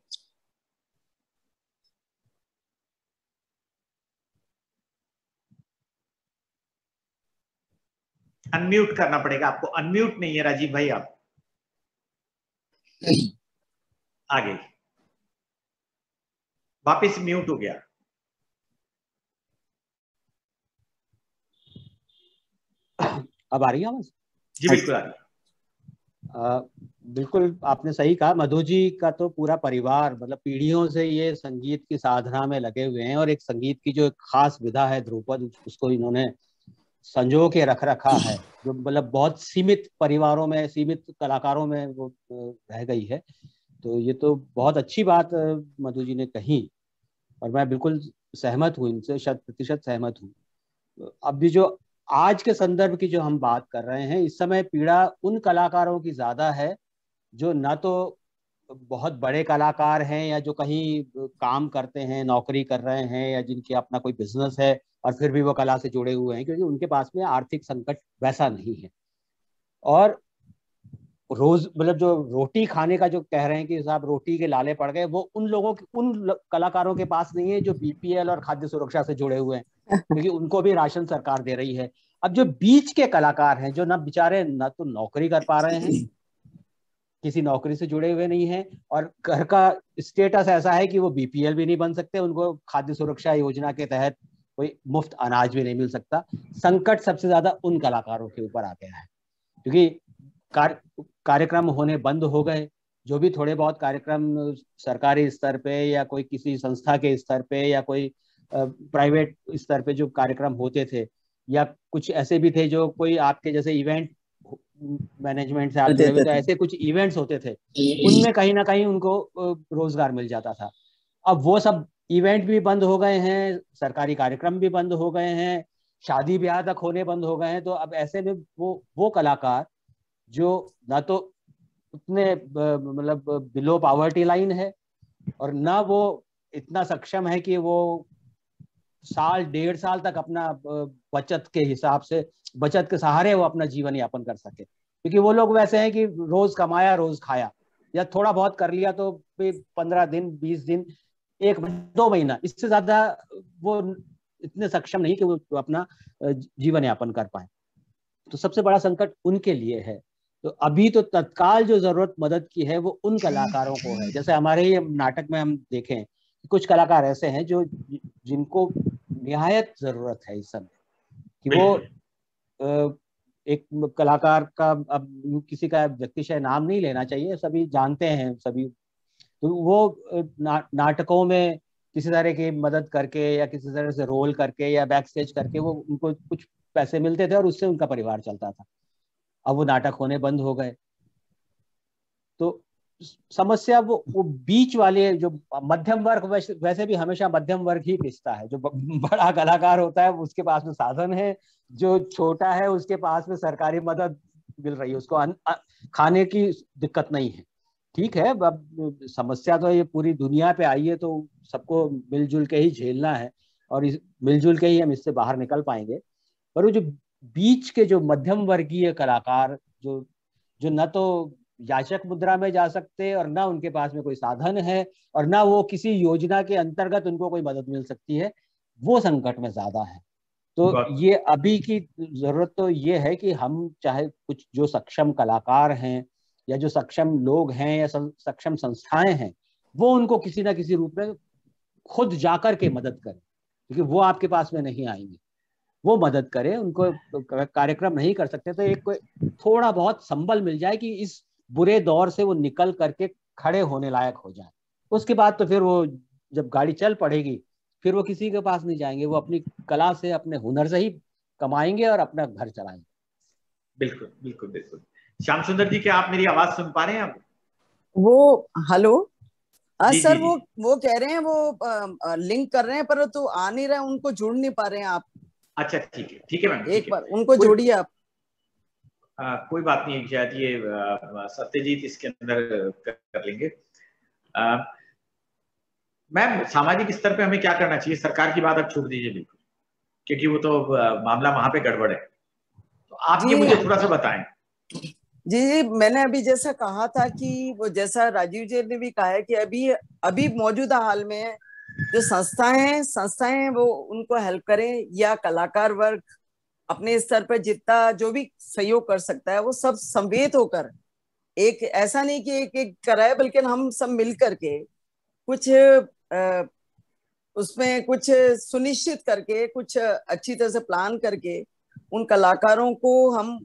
unmute करना पड़ेगा आपको। अनम्यूट नहीं है राजीव भाई आप। आगे। वापिस म्यूट हो गया। अब आ रही है आवाज़? जी बिल्कुल आ रही बिल्कुल आपने सही कहा। मधु जी का तो पूरा परिवार मतलब पीढ़ियों से ये संगीत की साधना में लगे हुए हैं और एक संगीत की जो एक खास विधा है ध्रुपद उसको इन्होंने संजो के रख रखा है जो मतलब बहुत सीमित परिवारों में सीमित कलाकारों में वो रह गई है। तो ये तो बहुत अच्छी बात मधु जी ने कही और मैं बिल्कुल सहमत हूँ इनसे शत प्रतिशत सहमत हूँ। अब भी जो आज के संदर्भ की जो हम बात कर रहे हैं, इस समय पीड़ा उन कलाकारों की ज़्यादा है, जो ना तो बहुत बड़े कलाकार हैं या जो कहीं काम करते हैं, नौकरी कर रहे हैं या जिनके अपना कोई बिज़नेस है और फिर भी वो कला से जुड़े हुए हैं, क्योंकि उनके पास में आर्थिक संकट वैसा नहीं है। और रोज मतलब जो रोटी खाने का जो कह रहे हैं कि साहब रोटी के लाले पड़ गए वो उन लोगों के उन कलाकारों के पास नहीं है जो बीपीएल और खाद्य सुरक्षा से जुड़े हुए हैं क्योंकि उनको भी राशन सरकार दे रही है। अब जो बीच के कलाकार हैं जो ना बेचारे ना तो नौकरी कर पा रहे हैं किसी नौकरी से जुड़े हुए नहीं है और घर का स्टेटस ऐसा है कि वो बीपीएल भी नहीं बन सकते उनको खाद्य सुरक्षा योजना के तहत कोई मुफ़्त अनाज भी नहीं मिल सकता। संकट सबसे ज़्यादा उन कलाकारों के ऊपर आ गया है क्योंकि कार, कार्यक्रम होने बंद हो गए। जो भी थोड़े बहुत कार्यक्रम सरकारी स्तर पे या कोई किसी संस्था के स्तर पे या कोई प्राइवेट स्तर पे जो कार्यक्रम होते थे या कुछ ऐसे भी थे जो कोई आपके जैसे इवेंट मैनेजमेंट से आते थे। तो ऐसे कुछ इवेंट्स होते थे उनमें कहीं ना कहीं उनको रोज़गार मिल जाता था। अब वो सब इवेंट भी बंद हो गए हैं सरकारी कार्यक्रम भी बंद हो गए हैं शादी ब्याह तक होने बंद हो गए हैं तो अब ऐसे में वो वो कलाकार जो ना तो उतने मतलब बिलो पावर्टी लाइन है और ना वो इतना सक्षम है कि वो साल, डेढ़ साल तक अपना बचत के हिसाब से, बचत के सहारे वो अपना जीवन यापन कर सके। क्योंकि वो लोग वैसे हैं कि रोज कमाया, रोज खाया। या थोड़ा बहुत कर लिया तो पंद्रह दिन, बीस दिन, एक दो महीना, इससे ज़्यादा वो इतने सक्षम नहीं कि वो अपना जीवन यापन कर पाए। तो सबसे बड़ा संकट उनके लिए है। तो अभी तो तत्काल जो ज़रूरत मदद की है वो उन कलाकारों को है। जैसे हमारे ये नाटक में हम देखें कुछ कलाकार ऐसे हैं जो जिनको निहायत ज़रूरत है इस समय कि वो एक कलाकार का अब किसी का व्यक्तिशय नाम नहीं लेना चाहिए सभी जानते हैं सभी। तो वो ना, नाटकों में किसी तरह की मदद करके या किसी तरह से रोल करके या बैक स्टेज करके वो उनको कुछ पैसे मिलते थे और उससे उनका परिवार चलता था। अब वो नाटक होने बंद हो गए। तो समस्या वो वो बीच वाले जो मध्यम वर्ग वैसे भी हमेशा मध्यम वर्ग ही पिसता है। जो बड़ा कलाकार होता है उसके पास में साधन है जो छोटा है उसके पास में सरकारी मदद मिल रही है। उसको अन, अ, खाने की दिक्कत नहीं है। ठीक है अब समस्या तो ये पूरी दुनिया पे आई है तो सबको मिलजुल के ही झेलना है और इस मिलजुल के ही हम इससे बाहर निकल पाएँगे। पर वो जो बीच के जो मध्यम वर्गीय कलाकार जो जो न तो याचक मुद्रा में जा सकते और ना उनके पास में कोई साधन है और ना वो किसी योजना के अंतर्गत उनको कोई मदद मिल सकती है वो संकट में ज़्यादा है। तो ये अभी की ज़रूरत तो ये है कि हम चाहे कुछ जो सक्षम कलाकार हैं या जो सक्षम लोग हैं या सक्षम संस्थाएँ हैं वो उनको किसी ना किसी रूप में खुद जाकर के मदद करें क्योंकि वो आपके पास में नहीं आएँगे। वो मदद करे उनको कार्यक्रम नहीं कर सकते तो एक थोड़ा बहुत संबल मिल जाए कि इस बुरे दौर से वो निकल करके खड़े होने लायक हो जाए। उसके बाद तो फिर वो जब गाड़ी चल पड़ेगी फिर वो किसी के पास नहीं जाएँगे वो अपनी कला से अपने हुनर से ही कमाएँगे और अपना घर चलाएँगे। बिल्कुल बिल्कुल बिल्कुल। श्याम सुंदर जी क्या आप मेरी आवाज़ सुन पा रहे हैं आप वो हेलो? सर वो वो कह रहे हैं वो आ, लिंक कर रहे हैं पर तो आ नहीं रहे उनको जुड़ नहीं पा रहे हैं आप। अच्छा ठीक है ठीक है मैम एक बार उनको जोड़िए आप। आ, कोई बात नहीं शायद ये सत्यजीत इसके अंदर कर लेंगे। मैम सामाजिक स्तर पे हमें क्या करना चाहिए? सरकार की बात आप छोड़ दीजिए बिल्कुल। क्योंकि वो तो मामला वहाँ पे गड़बड़ है। तो आप ये मुझे थोड़ा सा बताएँ। जी जी मैंने अभी जैसा कहा था कि वो जैसा राजीव जी ने भी कहा है कि अभी अभी मौजूदा हाल में जो संस्थाएँ हैं संस्थाएँ वो उनको हेल्प करें या कलाकार वर्ग अपने स्तर पर जितना जो भी सहयोग कर सकता है वो सब संवेद होकर एक ऐसा नहीं कि एक एक कराए बल्कि हम सब मिल करके कुछ आ, उसमें कुछ सुनिश्चित करके कुछ अच्छी तरह से प्लान करके उन कलाकारों को हम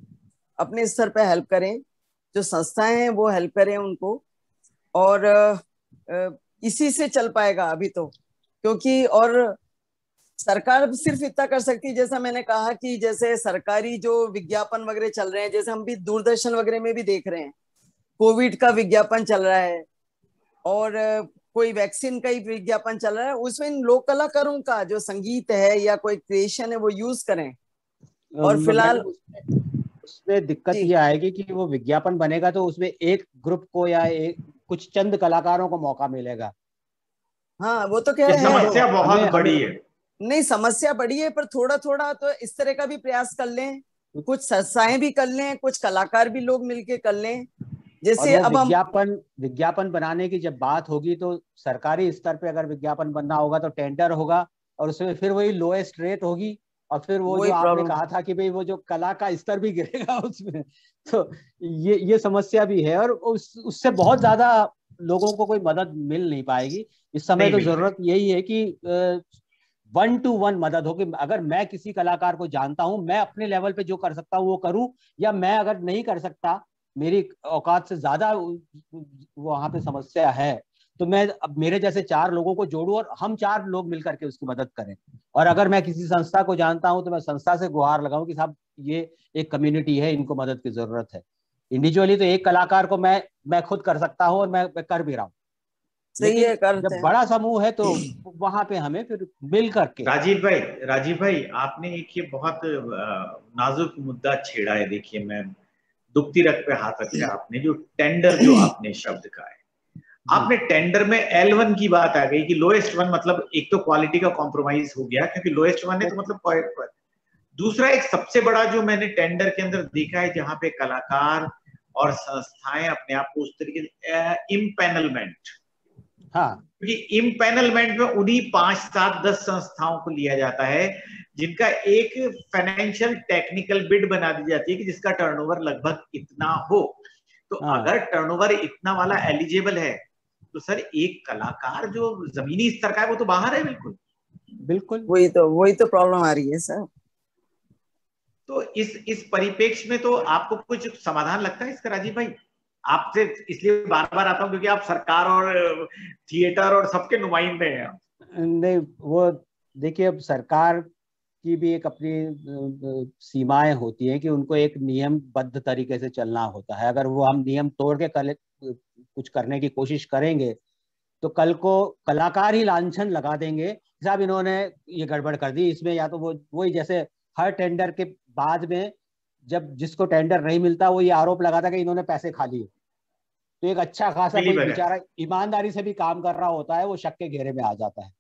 अपने स्तर पर हेल्प करें जो संस्थाएँ हैं वो हेल्प करें उनको और इसी से चल पाएगा अभी तो। क्योंकि और सरकार सिर्फ़ इतना कर सकती है जैसा मैंने कहा कि जैसे सरकारी जो विज्ञापन वगैरह चल रहे हैं जैसे हम भी दूरदर्शन वगैरह में भी देख रहे हैं कोविड का विज्ञापन चल रहा है और कोई वैक्सीन का ही विज्ञापन चल रहा है उसमें इन लोक कलाकारों का जो संगीत है या कोई क्रिएशन है वो यूज़ करें। और फ़िलहाल उसमें दिक्कत ये आएगी कि वो विज्ञापन बनेगा तो उसमें एक ग्रुप को या एक कुछ चंद कलाकारों को मौका मिलेगा। हाँ वो तो कह रहे हैं समस्या बहुत बड़ी है। नहीं समस्या बड़ी है पर थोड़ा थोड़ा तो इस तरह का भी प्रयास कर लें। कुछ संस्थाएँ भी कर लें कुछ कलाकार भी लोग मिलके कर लें। जैसे अब विज्ञापन विज्ञापन बनाने की जब बात होगी तो सरकारी स्तर पे अगर विज्ञापन बनना होगा तो टेंडर होगा और उसमें फिर वही लोएस्ट रेट होगी और फिर वो जो आपने कहा था कि भाई वो जो कला का स्तर भी गिरेगा उसमें तो ये ये समस्या भी है और उस उससे बहुत ज़्यादा लोगों को कोई मदद मिल नहीं पाएगी। इस समय तो ज़रूरत यही है कि वन टू वन मदद हो कि अगर मैं किसी कलाकार को जानता हूँ मैं अपने लेवल पे जो कर सकता हूँ वो करूँ या मैं अगर नहीं कर सकता मेरी औकात से ज़्यादा वहाँ पे समस्या है तो मैं अब मेरे जैसे चार लोगों को जोड़ू और हम चार लोग मिलकर के उसकी मदद करें। और अगर मैं किसी संस्था को जानता हूँ तो मैं संस्था से गुहार लगाऊँ कि साहब ये एक कम्युनिटी है इनको मदद की ज़रूरत है। इंडिविजुअली तो एक कलाकार को मैं मैं खुद कर सकता हूँ और मैं, मैं कर भी रहा हूँ। सही है कर जब बड़ा समूह है तो वहाँ पे हमें फिर मिल करके। राजीव भाई राजीव भाई आपने एक ये बहुत नाजुक मुद्दा छेड़ा है। देखिए मैं दुखती रख पे हाथ रखे आपने जो टेंडर जो आपने शब्द का है। आपने टेंडर में एल वन की बात आ गई कि लोएस्ट वन मतलब एक तो क्वालिटी का कॉम्प्रोमाइज हो गया क्योंकि लोएस्ट वन है तो मतलब दूसरा एक सबसे बड़ा जो मैंने टेंडर के अंदर देखा है जहाँ पे कलाकार और संस्थाएँ अपने आप को उस तरीके से इम्पेनलमेंट हाँ। क्योंकि इम्पेनलमेंट में उन्हीं पाँच सात दस संस्थाओं को लिया जाता है जिनका एक फाइनेंशियल टेक्निकल बिड बना दी जाती है कि जिसका टर्नओवर लगभग इतना हो। तो हाँ। अगर टर्नओवर इतना वाला एलिजिबल है तो सर एक कलाकार जो जमीनी स्तर का है वो तो बाहर है बिल्कुल। बिल्कुल। वही तो वही तो प्रॉब्लम आ रही है सर। तो इस इस परिपेक्ष में तो आपको कुछ समाधान लगता है इसका राजीव भाई? आपसे इसलिए बार बार आता हूँ क्योंकि आप सरकार और, थिएटर और सबके नुमाइंदे हैं नहीं, वो देखिए, अब सरकार की भी एक अपनी सीमाएँ होती हैं कि उनको एक नियमबद्ध तरीके से चलना होता है। अगर वो हम नियम तोड़ के कल, कुछ करने की कोशिश करेंगे तो कल को कलाकार ही लांछन लगा देंगे। साहब, इन्होंने ये गड़बड़ कर दी, इसमें या तो वो, वही जैसे हर टेंडर के बाद में जब जिसको टेंडर नहीं मिलता वो ये आरोप लगाता कि इन्होंने पैसे खा लिए। तो एक अच्छा खासा कोई बेचारा ईमानदारी से भी काम कर रहा होता है वो शक के घेरे में आ जाता है।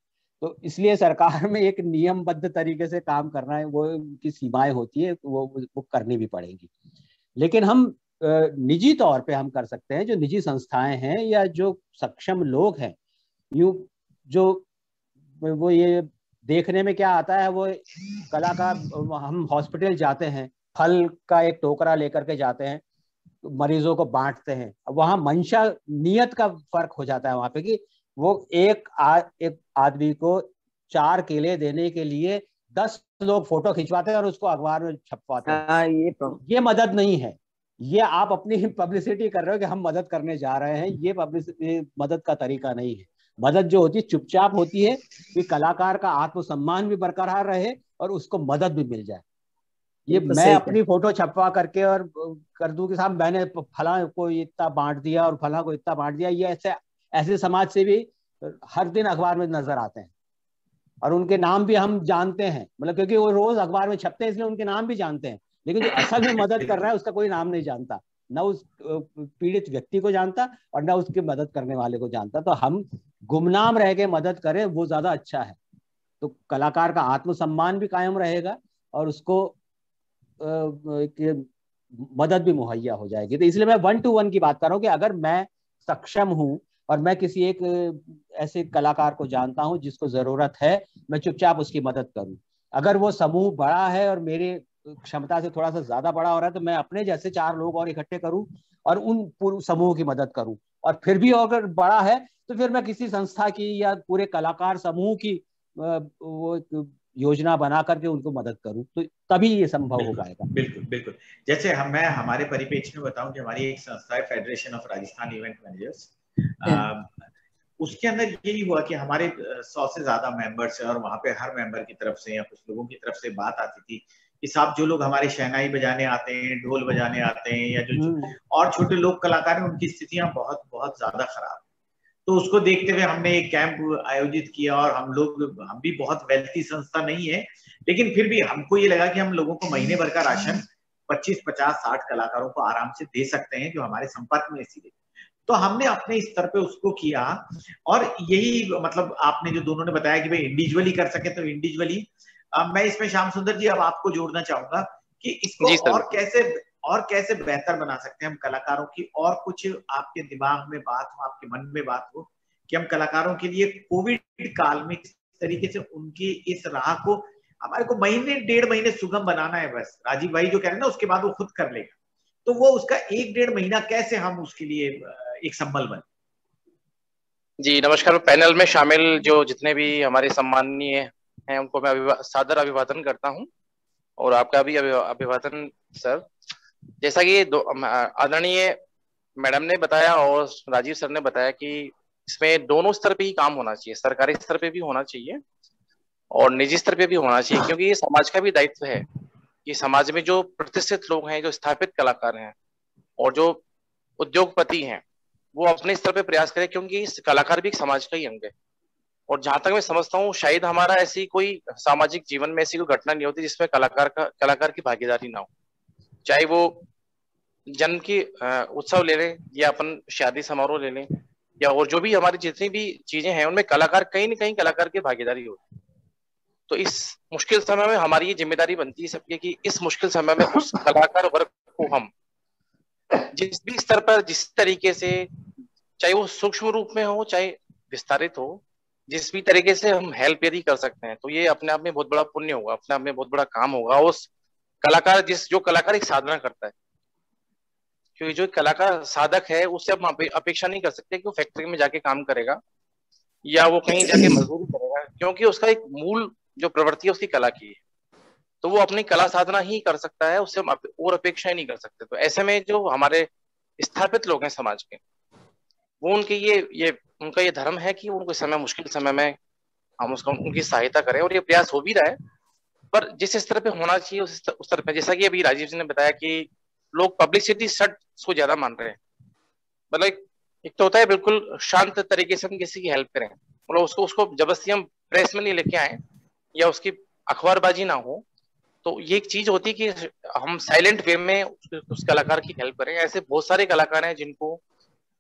तो इसलिए सरकार में एक नियमबद्ध तरीके से काम करना है वो की सीमाएँ होती है वो वो करनी भी पड़ेगी। लेकिन हम निजी तौर पे हम कर सकते हैं जो निजी संस्थाएँ हैं या जो सक्षम लोग हैं यू जो वो ये देखने में क्या आता है वो कला का हम हॉस्पिटल जाते हैं फल का एक टोकरा लेकर के जाते हैं मरीजों को बांटते हैं वहाँ मंशा नियत का फ़र्क हो जाता है वहाँ पे कि वो एक आ, एक आदमी को चार केले देने के लिए दस लोग फ़ोटो खिंचवाते हैं और उसको अखबार में छपवाते हैं। हाँ, ये ये मदद नहीं है। ये आप अपनी पब्लिसिटी कर रहे हो कि हम मदद करने जा रहे हैं। ये पब्लिसिटी मदद का तरीका नहीं है। मदद जो होती है चुपचाप होती है कि कलाकार का आत्मसम्मान भी बरकरार रहे और उसको मदद भी मिल जाए। ये तो मैं अपनी फ़ोटो छपवा करके और कर दूँ कि साहब मैंने फला को इतना बांट दिया और फला को इतना बांट दिया ये ऐसे ऐसे समाज से भी हर दिन अखबार में नज़र आते हैं। और उनके नाम भी हम जानते हैं मतलब क्योंकि वो रोज अखबार में छपते हैं इसलिए उनके नाम भी जानते हैं। लेकिन जो असल में मदद कर रहा है उसका कोई नाम नहीं जानता। न उस पीड़ित व्यक्ति को जानता और न उसकी मदद करने वाले को जानता। तो हम गुमनाम रह के मदद करें, वो ज़्यादा अच्छा है। तो कलाकार का आत्मसम्मान भी कायम रहेगा और उसको मदद भी मुहैया हो जाएगी। तो इसलिए मैं वन टू वन की बात कर रहा हूँ कि अगर मैं सक्षम हूँ और मैं किसी एक, ऐसे कलाकार को जानता हूँ जिसको ज़रूरत है, मैं चुपचाप उसकी मदद करूँ। अगर वो समूह बड़ा है और मेरे क्षमता से थोड़ा सा ज़्यादा बड़ा हो रहा है तो मैं अपने जैसे चार लोग और इकट्ठे करूँ और उन पूरे समूह की मदद करूँ। और फिर भी अगर बड़ा है तो फिर मैं किसी संस्था की या पूरे कलाकार समूह की वो योजना बना करके उनको मदद करूँ तो तभी ये संभव हो पाएगा। बिल्कुल बिल्कुल। जैसे हम मैं हमारे परिपेक्ष में बताऊँ कि हमारी एक संस्था है federation of Rajasthan event managers उसके अंदर यही हुआ कि हमारे सौ से ज़्यादा मेंबर्स है और वहाँ पे हर मेंबर की तरफ़ से या कुछ लोगों की तरफ़ से बात आती थी कि साहब जो लोग हमारे शहनाई बजाने आते हैं ढोल बजाने आते हैं या जो हम्म। और छोटे लोग कलाकार हैं उनकी स्थितियाँ बहुत बहुत ज़्यादा खराब तो उसको देखते हुए हमने एक कैंप आयोजित किया और हम लोग हम भी बहुत वेल्थी संस्था नहीं है लेकिन फिर भी हमको ये लगा कि हम लोगों को महीने भर का राशन 25, 50, 60 कलाकारों को आराम से दे सकते हैं जो हमारे संपर्क में सीधे तो हमने अपने स्तर पे उसको किया और यही मतलब आपने जो दोनों ने बताया कि भाई इंडिविजुअली कर सके तो इंडिविजुअली मैं इसमें श्याम सुंदर जी अब आपको जोड़ना चाहूँगा कि इसको और कैसे और कैसे बेहतर बना सकते हैं हम कलाकारों की और कुछ आपके दिमाग में बात हो आपके मन में बात हो कि हम कलाकारों के लिए कोविड काल में किस तरीके से उनकी इस राह को हमारे को महीने डेढ़ महीने सुगम बनाना है बस। राजीव भाई जो कह रहे हैं ना उसके बाद वो खुद कर लेगा। तो वो उसका एक डेढ़ महीना कैसे हम उसके लिए एक संबल बने? जी नमस्कार। पैनल में शामिल जो जितने भी हमारे सम्माननीय हैं उनको मैं अभिवा, सादर अभिवादन करता हूँ। और आपका भी अभिवादन सर। जैसा कि आदरणीय मैडम ने बताया और राजीव सर ने बताया कि इसमें दोनों स्तर पे ही काम होना चाहिए। सरकारी स्तर पे भी होना चाहिए और निजी स्तर पे भी होना चाहिए क्योंकि ये समाज का भी दायित्व है कि समाज में जो प्रतिष्ठित लोग हैं जो स्थापित कलाकार हैं और जो उद्योगपति हैं वो अपने स्तर पे प्रयास करें क्योंकि कलाकार भी एक समाज का ही अंग है। और जहाँ तक मैं समझता हूँ, शायद हमारा ऐसी कोई सामाजिक जीवन में ऐसी कोई घटना नहीं होती जिसमें कलाकार का, कलाकार की भागीदारी ना हो। चाहे वो जन्म की उत्सव ले लें या अपन शादी समारोह ले लें या और जो भी हमारी जितनी भी चीज़ें हैं, उनमें कलाकार कहीं ना कहीं कलाकार की भागीदारी होती है। तो इस मुश्किल समय में हमारी ये ज़िम्मेदारी बनती है सबकी कि इस मुश्किल समय में उस कलाकार वर्ग को हम जिस भी स्तर पर, जिस तरीके से, चाहे वो सूक्ष्म रूप में हो, चाहे विस्तारित हो जिस भी तरीके से हम हेल्प यदि कर सकते हैं तो ये अपने आप में बहुत बड़ा पुण्य होगा, अपने आप में बहुत बड़ा काम होगा। उस कलाकार, जिस, जो कलाकार एक साधना करता है, क्योंकि जो कलाकार साधक है, उससे हम अपेक्षा नहीं कर सकते कि वो फैक्ट्री में जाके काम करेगा, या वो कहीं जाके मजदूरी करेगा, क्योंकि उसका एक मूल जो प्रवृत्ति है, उसकी कला की है। तो वो अपनी कला साधना ही कर सकता है, उससे हम और अपेक्षा ही नहीं कर सकते। तो ऐसे में जो हमारे स्थापित लोग हैं समाज के वो उनके ये ये, उनका ये धर्म है कि उनको समय, मुश्किल समय में हम उसका उनकी सहायता करें और ये प्रयास हो भी रहा है। पर जिस स्तर पे होना चाहिए, उस स्तर पे, जैसा कि अभी राजीव जी ने बताया कि लोग पब्लिसिटी सट को ज़्यादा मान रहे हैं। मतलब एक तो होता है बिल्कुल शांत तरीके से हम किसी की हेल्प करें मतलब उसको उसको ज़बरदस्ती हम प्रेस में नहीं लेके आए या उसकी अखबारबाजी ना हो तो ये एक चीज़ होती है कि हम साइलेंट वे में उस कलाकार की हेल्प करें। ऐसे बहुत सारे कलाकार हैं जिनको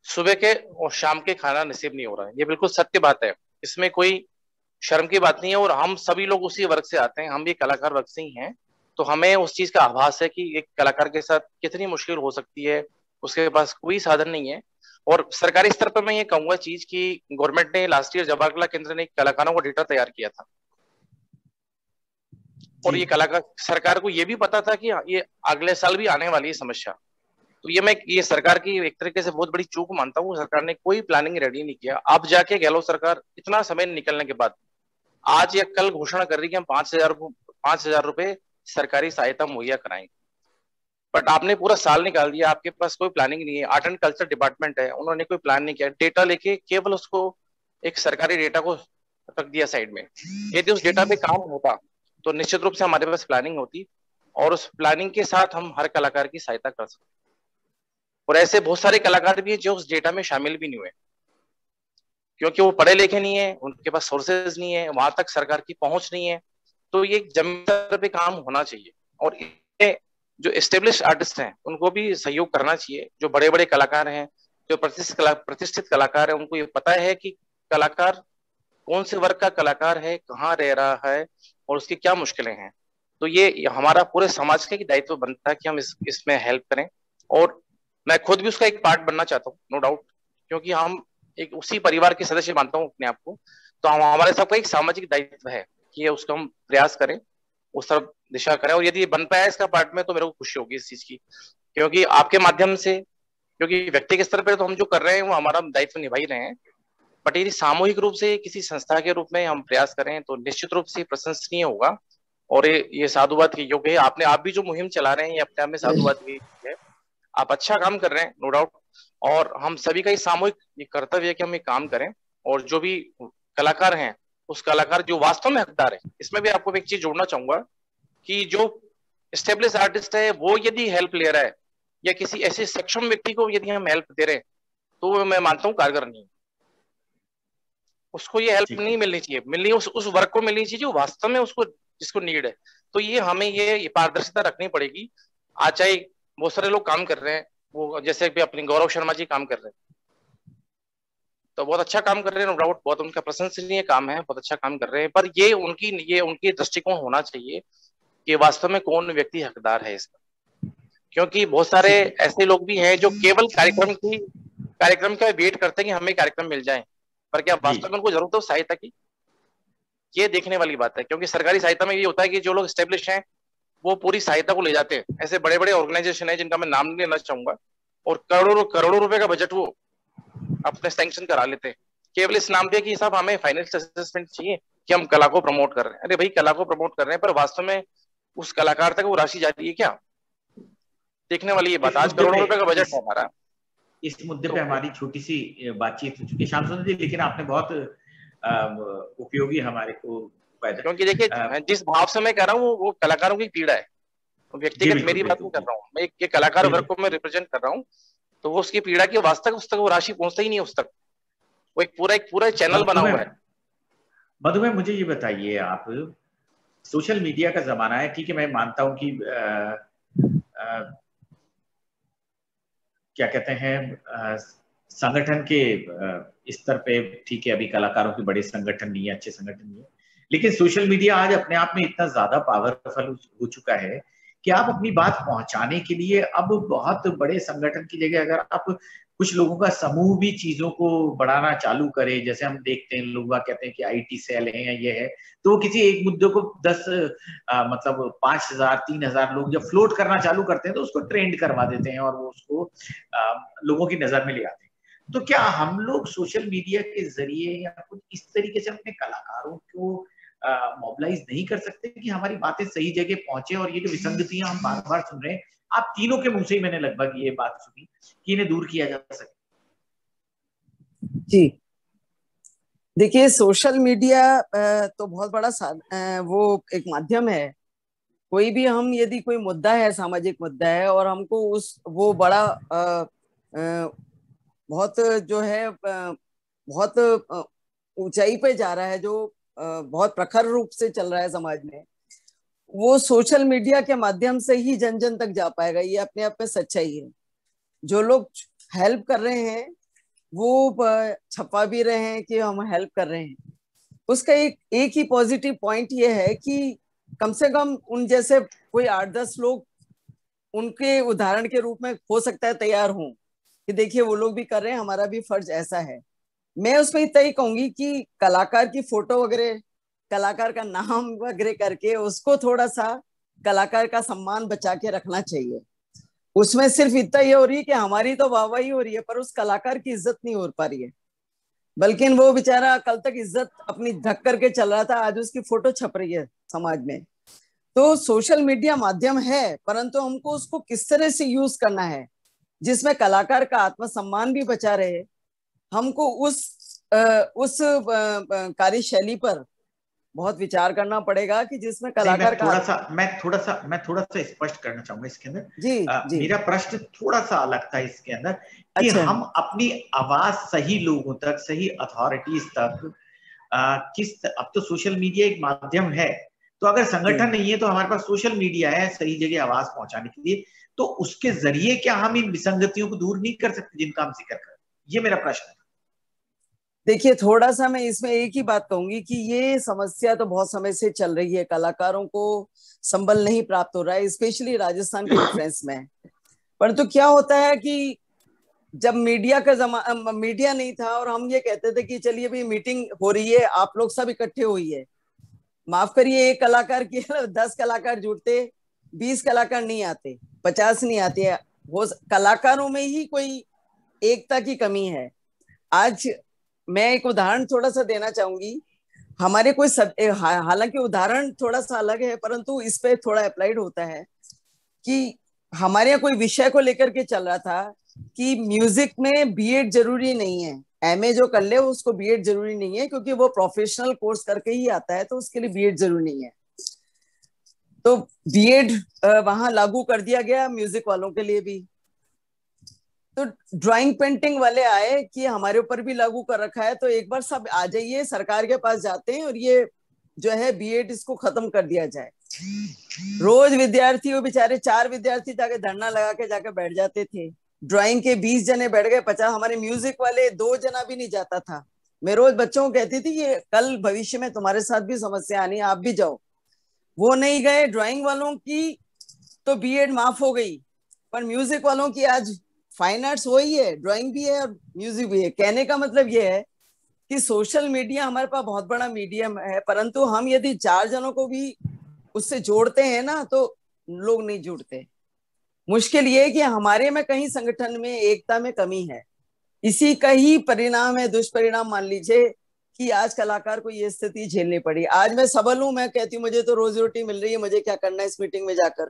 सुबह के और शाम के खाना नसीब नहीं हो रहा है। ये बिल्कुल सत्य बात है। इसमें कोई शर्म की बात नहीं है और हम सभी लोग उसी वर्ग से आते हैं। हम भी कलाकार वर्ग से ही हैं। तो हमें उस चीज़ का आभास है कि एक कलाकार के साथ कितनी मुश्किल हो सकती है। उसके पास कोई साधन नहीं है। और सरकारी स्तर पर मैं ये कहूँगा चीज़ की गवर्नमेंट ने लास्ट ईयर जवाहरलाल केंद्र ने कलाकारों को डेटा तैयार किया था। और ये कलाकार सरकार को ये भी पता था कि ये अगले साल भी आने वाली है समस्या। तो ये मैं ये सरकार की एक तरीके से बहुत बड़ी चूक मानता हूँ। सरकार ने कोई प्लानिंग रेडी नहीं किया। अब जाके गहलोत सरकार, इतना समय निकलने के बाद, आज या कल घोषणा कर रही कि हम पाँच हज़ार पाँच हज़ार रुपए सरकारी सहायता मुहैया कराएँगे बट आपने पूरा साल निकाल दिया, आपके पास कोई प्लानिंग नहीं है। आर्ट एंड कल्चर डिपार्टमेंट है, उन्होंने कोई प्लान नहीं किया। डेटा लेके केवल उसको एक सरकारी डेटा को रख दिया साइड में। यदि उस डेटा पे काम होता तो निश्चित रूप से हमारे पास प्लानिंग होती और उस प्लानिंग के साथ हम हर कलाकार की सहायता कर सकते। और ऐसे बहुत सारे कलाकार भी हैं जो उस डेटा में शामिल भी नहीं हुए। क्योंकि वो पढ़े लिखे नहीं है, उनके पास सोर्सेज नहीं है, वहाँ तक सरकार की पहुँच नहीं है। तो ये ज़मीन पे काम होना चाहिए और जो एस्टेब्लिश आर्टिस्ट हैं, उनको भी सहयोग करना चाहिए। जो बड़े बड़े कलाकार हैं, जो प्रतिष्ठित कला, प्रतिष्ठित कलाकार है, उनको ये पता है कि कलाकार, कौन से वर्ग का कलाकार है, कहाँ रह रहा है और उसकी क्या मुश्किलें हैं। तो ये हमारा पूरे समाज का दायित्व बनता है कि हम इस, इसमें हेल्प करें और मैं खुद भी उसका एक पार्ट बनना चाहता हूँ नो डाउट क्योंकि हम एक उसी परिवार के सदस्य मानता हूँ अपने आप को। तो हम हमारे सबका एक सामाजिक दायित्व है कि उसका हम प्रयास करें उस तरफ़ दिशा करें और यदि बन पाया इसका पार्ट में तो मेरे को खुशी होगी इस चीज़ की। क्योंकि आपके माध्यम से क्योंकि व्यक्ति के स्तर पर तो हम जो कर रहे हैं वो हमारा दायित्व निभा ही रहे हैं। बट यदि सामूहिक रूप से किसी संस्था के रूप में हम प्रयास करें तो निश्चित रूप से प्रशंसनीय होगा। और ये ये साधुवाद के योग्य है। आपने आप भी जो मुहिम चला रहे हैं ये अपने आप में साधुवाद की आप अच्छा काम कर रहे हैं नो डाउट और हम सभी का ही सामूहिक ये कर्तव्य है कि हम ये काम करें और जो भी कलाकार हैं उस कलाकार जो वास्तव में हकदार है इसमें भी आपको एक चीज़ जोड़ना चाहूँगा कि जो स्टेब्लिश आर्टिस्ट है वो यदि हेल्प ले रहा है या किसी ऐसे सक्षम व्यक्ति को यदि हम हेल्प दे रहे हैं तो मैं मानता हूँ कारगर नहीं उसको ये हेल्प नहीं मिलनी चाहिए मिलनी उस उस वर्ग को मिलनी चाहिए जो वास्तव में उसको जिसको नीड है। तो ये हमें ये, ये पारदर्शिता रखनी पड़ेगी। आज चाहे बहुत सारे लोग काम कर रहे हैं। वो जैसे भी अपने गौरव शर्मा जी काम कर रहे हैं। तो बहुत अच्छा काम कर रहे हैं नो डाउट बहुत उनका प्रशंसनीय काम है बहुत अच्छा काम कर रहे हैं। पर ये उनकी ये उनके दृष्टिकोण होना चाहिए कि वास्तव में कौन व्यक्ति हकदार है इसका। क्योंकि बहुत सारे ऐसे लोग भी हैं जो केवल कार्यक्रम की कार्यक्रम का वेट करते हैं कि हमें कार्यक्रम मिल जाए। पर क्या वास्तव में उनको ज़रूरत हो सहायता की? ये देखने वाली बात है क्योंकि सरकारी सहायता में ये होता है कि जो लोग स्टेब्लिश हैं वो पूरी सहायता को ले जाते हैं। ऐसे बड़े बड़े ऑर्गेनाइजेशन है जिनका मैं नाम नहीं लेना चाहूँगा। और करोड़ों करोड़ों रुपए का बजट वो अपने सैंक्शन करा लेते हैं। केवल इस नाम पे कि साहब हमें फाइनेंशियल असेसमेंट चाहिए कि हम कला को प्रमोट कर रहे हैं। अरे भाई कला को प्रमोट कर रहे हैं पर वास्तव में उस कलाकार तक वो राशि जा रही है क्या? देखने वाली ये बात। आज करोड़ों रुपए का बजट है हमारा। इस मुद्दे पे हमारी छोटी सी बातचीत हो चुकी है। श्याम सुंदर जी लेकिन आपने बहुत उपयोगी हमारे को क्योंकि देखिए जिस भाव से मैं कह रहा हूँ वो कलाकारों की पीड़ा है। व्यक्तिगत मेरी बात नहीं कर रहा हूँ। मैं एक कलाकार वर्ग को मैं रिप्रेजेंट कर रहा हूँ तो वो उसकी पीड़ा की वास्तव उस तक वो राशि पहुँचता ही नहीं उस तक। वो एक पूरा एक पूरा चैनल बना हुआ है। मधु में मुझे ये बताइए आप सोशल मीडिया का जमाना है ठीक है मैं मानता हूँ कि आ, आ, क्या कहते हैं संगठन के स्तर पे ठीक है अभी कलाकारों के बड़े संगठन नहीं है अच्छे संगठन नहीं है लेकिन सोशल मीडिया आज अपने आप में इतना ज़्यादा पावरफुल हो चुका है कि आप अपनी बात पहुँचाने के लिए अब बहुत बड़े संगठन की जगह अगर आप कुछ लोगों का समूह भी चीज़ों को बढ़ाना चालू करे जैसे हम देखते हैं लोग कहते हैं कि आईटी सेल है या ये है तो किसी एक मुद्दे को दस आ, मतलब पाँच हज़ार तीन हज़ार लोग जब फ्लोट करना चालू करते हैं तो उसको ट्रेंड करवा देते हैं और वो उसको आ, लोगों की नज़र में ले आते हैं। तो क्या हम लोग सोशल मीडिया के ज़रिए या कुछ इस तरीके से अपने कलाकारों को मोबिलाइज नहीं कर सकते कि हमारी बातें सही जगह पहुँचे और ये जो विसंगतियाँ हम बार बार सुन रहे हैं, आप तीनों के मुँह से ही मैंने लगभग ये बात सुनी कि इन्हें दूर किया जा सके। जी। देखिए सोशल मीडिया तो बहुत बड़ा वो एक माध्यम है। कोई भी हम, यदि कोई मुद्दा है, सामाजिक मुद्दा है, और हमको उस, वो बड़ा बहुत जो है बहुत ऊंचाई पे जा रहा है, जो बहुत प्रखर रूप से चल रहा है समाज में, वो सोशल मीडिया के माध्यम से ही जन जन तक जा पाएगा, ये अपने आप में सच्चाई है। जो लोग हेल्प कर रहे हैं, वो छपा भी रहे हैं कि हम हेल्प कर रहे हैं। उसका एक एक ही पॉजिटिव पॉइंट ये है कि कम से कम उन जैसे कोई आठ दस लोग उनके उदाहरण के रूप में हो सकता है तैयार हों, कि देखिए वो लोग भी कर रहे हैं, हमारा भी फ़र्ज़ ऐसा है। मैं उसमें इतना ही कहूँगी कि कलाकार की फ़ोटो वगैरह, कलाकार का नाम वगैरह करके उसको थोड़ा सा कलाकार का सम्मान बचा के रखना चाहिए। उसमें सिर्फ़ इतना ही हो रही है कि हमारी तो वाहवाही हो रही है, पर उस कलाकार की इज़्ज़त नहीं हो पा रही है। बल्कि वो बेचारा कल तक इज़्ज़त अपनी ढक करके चल रहा था, आज उसकी फ़ोटो छप रही है समाज में। तो सोशल मीडिया माध्यम है, परंतु हमको उसको किस तरह से यूज़ करना है, जिसमें कलाकार का आत्मसम्मान भी बचा रहे हमको उस उस कार्यशैली पर बहुत विचार करना पड़ेगा कि जिसमें कलाकार का थोड़ा सा मैं थोड़ा सा मैं थोड़ा सा स्पष्ट करना चाहूँगा इसके अंदर। जी, आ, जी। मेरा प्रश्न थोड़ा सा अलग था इसके अंदर कि अच्छा। हम अपनी आवाज़ सही लोगों तक सही अथॉरिटीज तक आ, किस अब तो सोशल मीडिया एक माध्यम है तो अगर संगठन नहीं है तो हमारे पास सोशल मीडिया है सही जगह आवाज़ पहुँचाने के लिए तो उसके ज़रिए क्या हम इन विसंगतियों को दूर नहीं कर सकते जिनका हम ज़िक्र कर ये मेरा प्रश्न है। देखिए थोड़ा सा मैं इसमें एक ही बात कहूँगी कि ये समस्या तो बहुत समय से चल रही है। कलाकारों को संबल नहीं प्राप्त हो रहा है स्पेशली राजस्थान कॉन्फ्रेंस में। परंतु तो क्या होता है कि जब मीडिया का जमा मीडिया नहीं था और हम ये कहते थे कि चलिए भाई मीटिंग हो रही है आप लोग सब इकट्ठे हुई है माफ़ करिए एक कलाकार की दस कलाकार जुटते बीस कलाकार नहीं आते पचास नहीं आते। वो कलाकारों में ही कोई एकता की कमी है। आज मैं एक उदाहरण थोड़ा सा देना चाहूँगी। हमारे कोई सब हालाँकि उदाहरण थोड़ा सा अलग है, परंतु इस पे थोड़ा अप्लाइड होता है कि हमारे यहाँ कोई विषय को लेकर के चल रहा था कि म्यूज़िक में बीएड ज़रूरी नहीं है। एमए जो कर ले, उसको बीएड ज़रूरी नहीं है, क्योंकि वो प्रोफेशनल कोर्स करके ही आता है तो उसके लिए बीएड ज़रूरी नहीं है। तो बीएड वहाँ लागू कर दिया गया म्यूज़िक वालों के लिए भी। तो ड्राइंग पेंटिंग वाले आए कि हमारे ऊपर भी लागू कर रखा है तो एक बार सब आ जाइए, सरकार के पास जाते हैं और ये जो है बीएड इसको खत्म कर दिया जाए। रोज विद्यार्थी वो बेचारे, चार विद्यार्थी जाके धरना लगा के जाके बैठ जाते थे। ड्राइंग के बीस जने बैठ गए, पचास, हमारे म्यूज़िक वाले दो जना भी नहीं जाता था। मैं रोज बच्चों को कहती थी ये कल भविष्य में तुम्हारे साथ भी समस्या आनी आप भी जाओ। वो नहीं गए ड्राइंग वालों की तो बीएड माफ़ हो गई। पर म्यूज़िक वालों की आज फाइन आर्ट्स वही है ड्राइंग भी है और म्यूज़िक भी है। कहने का मतलब ये है कि सोशल मीडिया हमारे पास बहुत बड़ा मीडियम है, परंतु हम यदि चार जनों को भी उससे जोड़ते हैं ना तो लोग नहीं जुड़ते। मुश्किल ये है कि हमारे में कहीं संगठन में एकता में कमी है। इसी का ही परिणाम है, दुष्परिणाम मान लीजिए कि आज कलाकार को ये स्थिति झेलनी पड़ी। आज मैं सबल हूँ, मैं कहती हूँ, मुझे तो रोजी रोटी मिल रही है, मुझे क्या करना है इस मीटिंग में जाकर?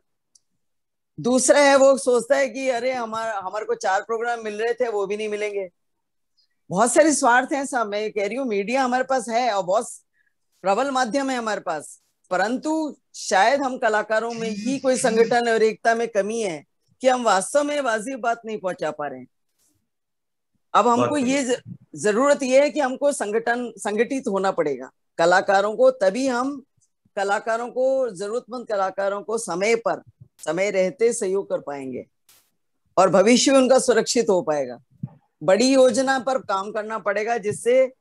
दूसरा है वो सोचता है कि अरे हमारा हमारे को चार प्रोग्राम मिल रहे थे वो भी नहीं मिलेंगे। बहुत सारे स्वार्थ हैं सब मैं कह रही हूँ मीडिया हमारे पास है और बहुत प्रबल माध्यम है हमारे पास। परंतु शायद हम कलाकारों में ही कोई संगठन और एकता में कमी है कि हम वास्तव में वाजिब बात नहीं पहुँचा पा रहे हैं। अब हमको ये ज़रूरत ये है कि हमको संगठन संगठित होना पड़ेगा। कलाकारों को तभी हम कलाकारों को जरूरतमंद कलाकारों को समय पर समय रहते सहयोग कर पाएँगे। और भविष्य उनका सुरक्षित हो पाएगा। बड़ी योजना पर काम करना पड़ेगा जिससे